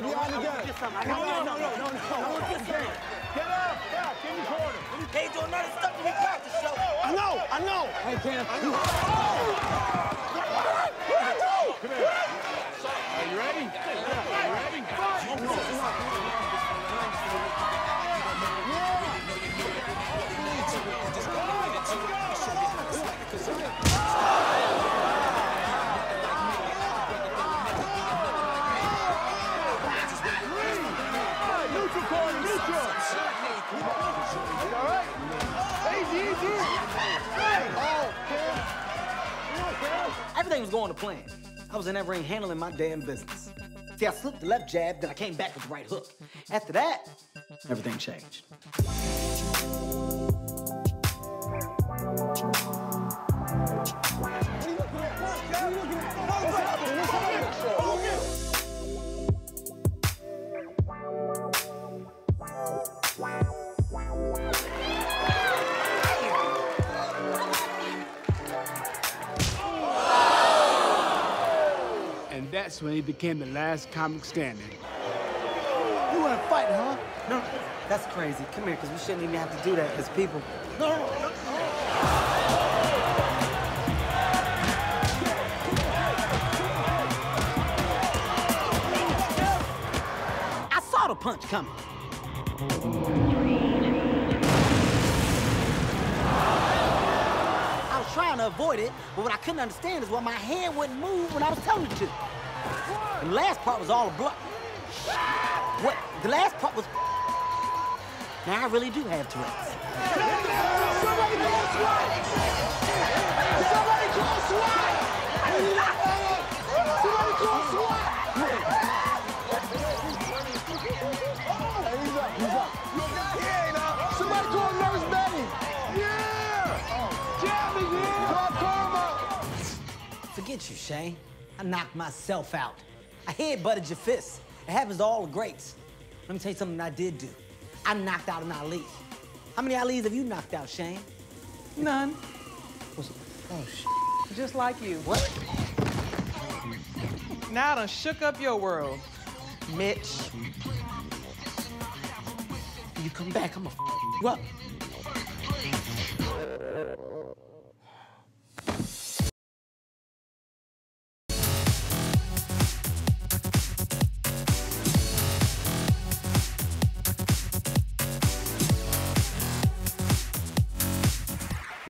Get me all together. No, no, no, no, no, no. Get up. The corner. They ain't doing none of the stuff we practice, show. I know, I know. Hey, Cam. Come going to plan. I was in that ring handling my damn business. See, I slipped the left jab, then I came back with the right hook. After that, everything changed. That's when he became the last comic standing. You want to fight, huh? No, that's crazy. Come here, because we shouldn't even have to do that as people. No, no, no. I saw the punch coming. I was trying to avoid it, but what I couldn't understand is why my hand wouldn't move when I was telling it to. And the last part was all a blur. What? The last part was. Now I really do have Tourette's. Somebody call SWAT! Somebody call SWAT! Somebody call SWAT! He's up, he's up. He ain't up. Somebody call Nurse Betty. Yeah! Jam is! Call Karma! Forget you, Shane. I knocked myself out. I headbutted your fist. It happens to all the greats. Let me tell you something I did do. I knocked out an Ali. How many Alis have you knocked out, Shane? None. Oh, sh Just like you. What? Now I done shook up your world, Mitch. You come back, I'm gonna f you up.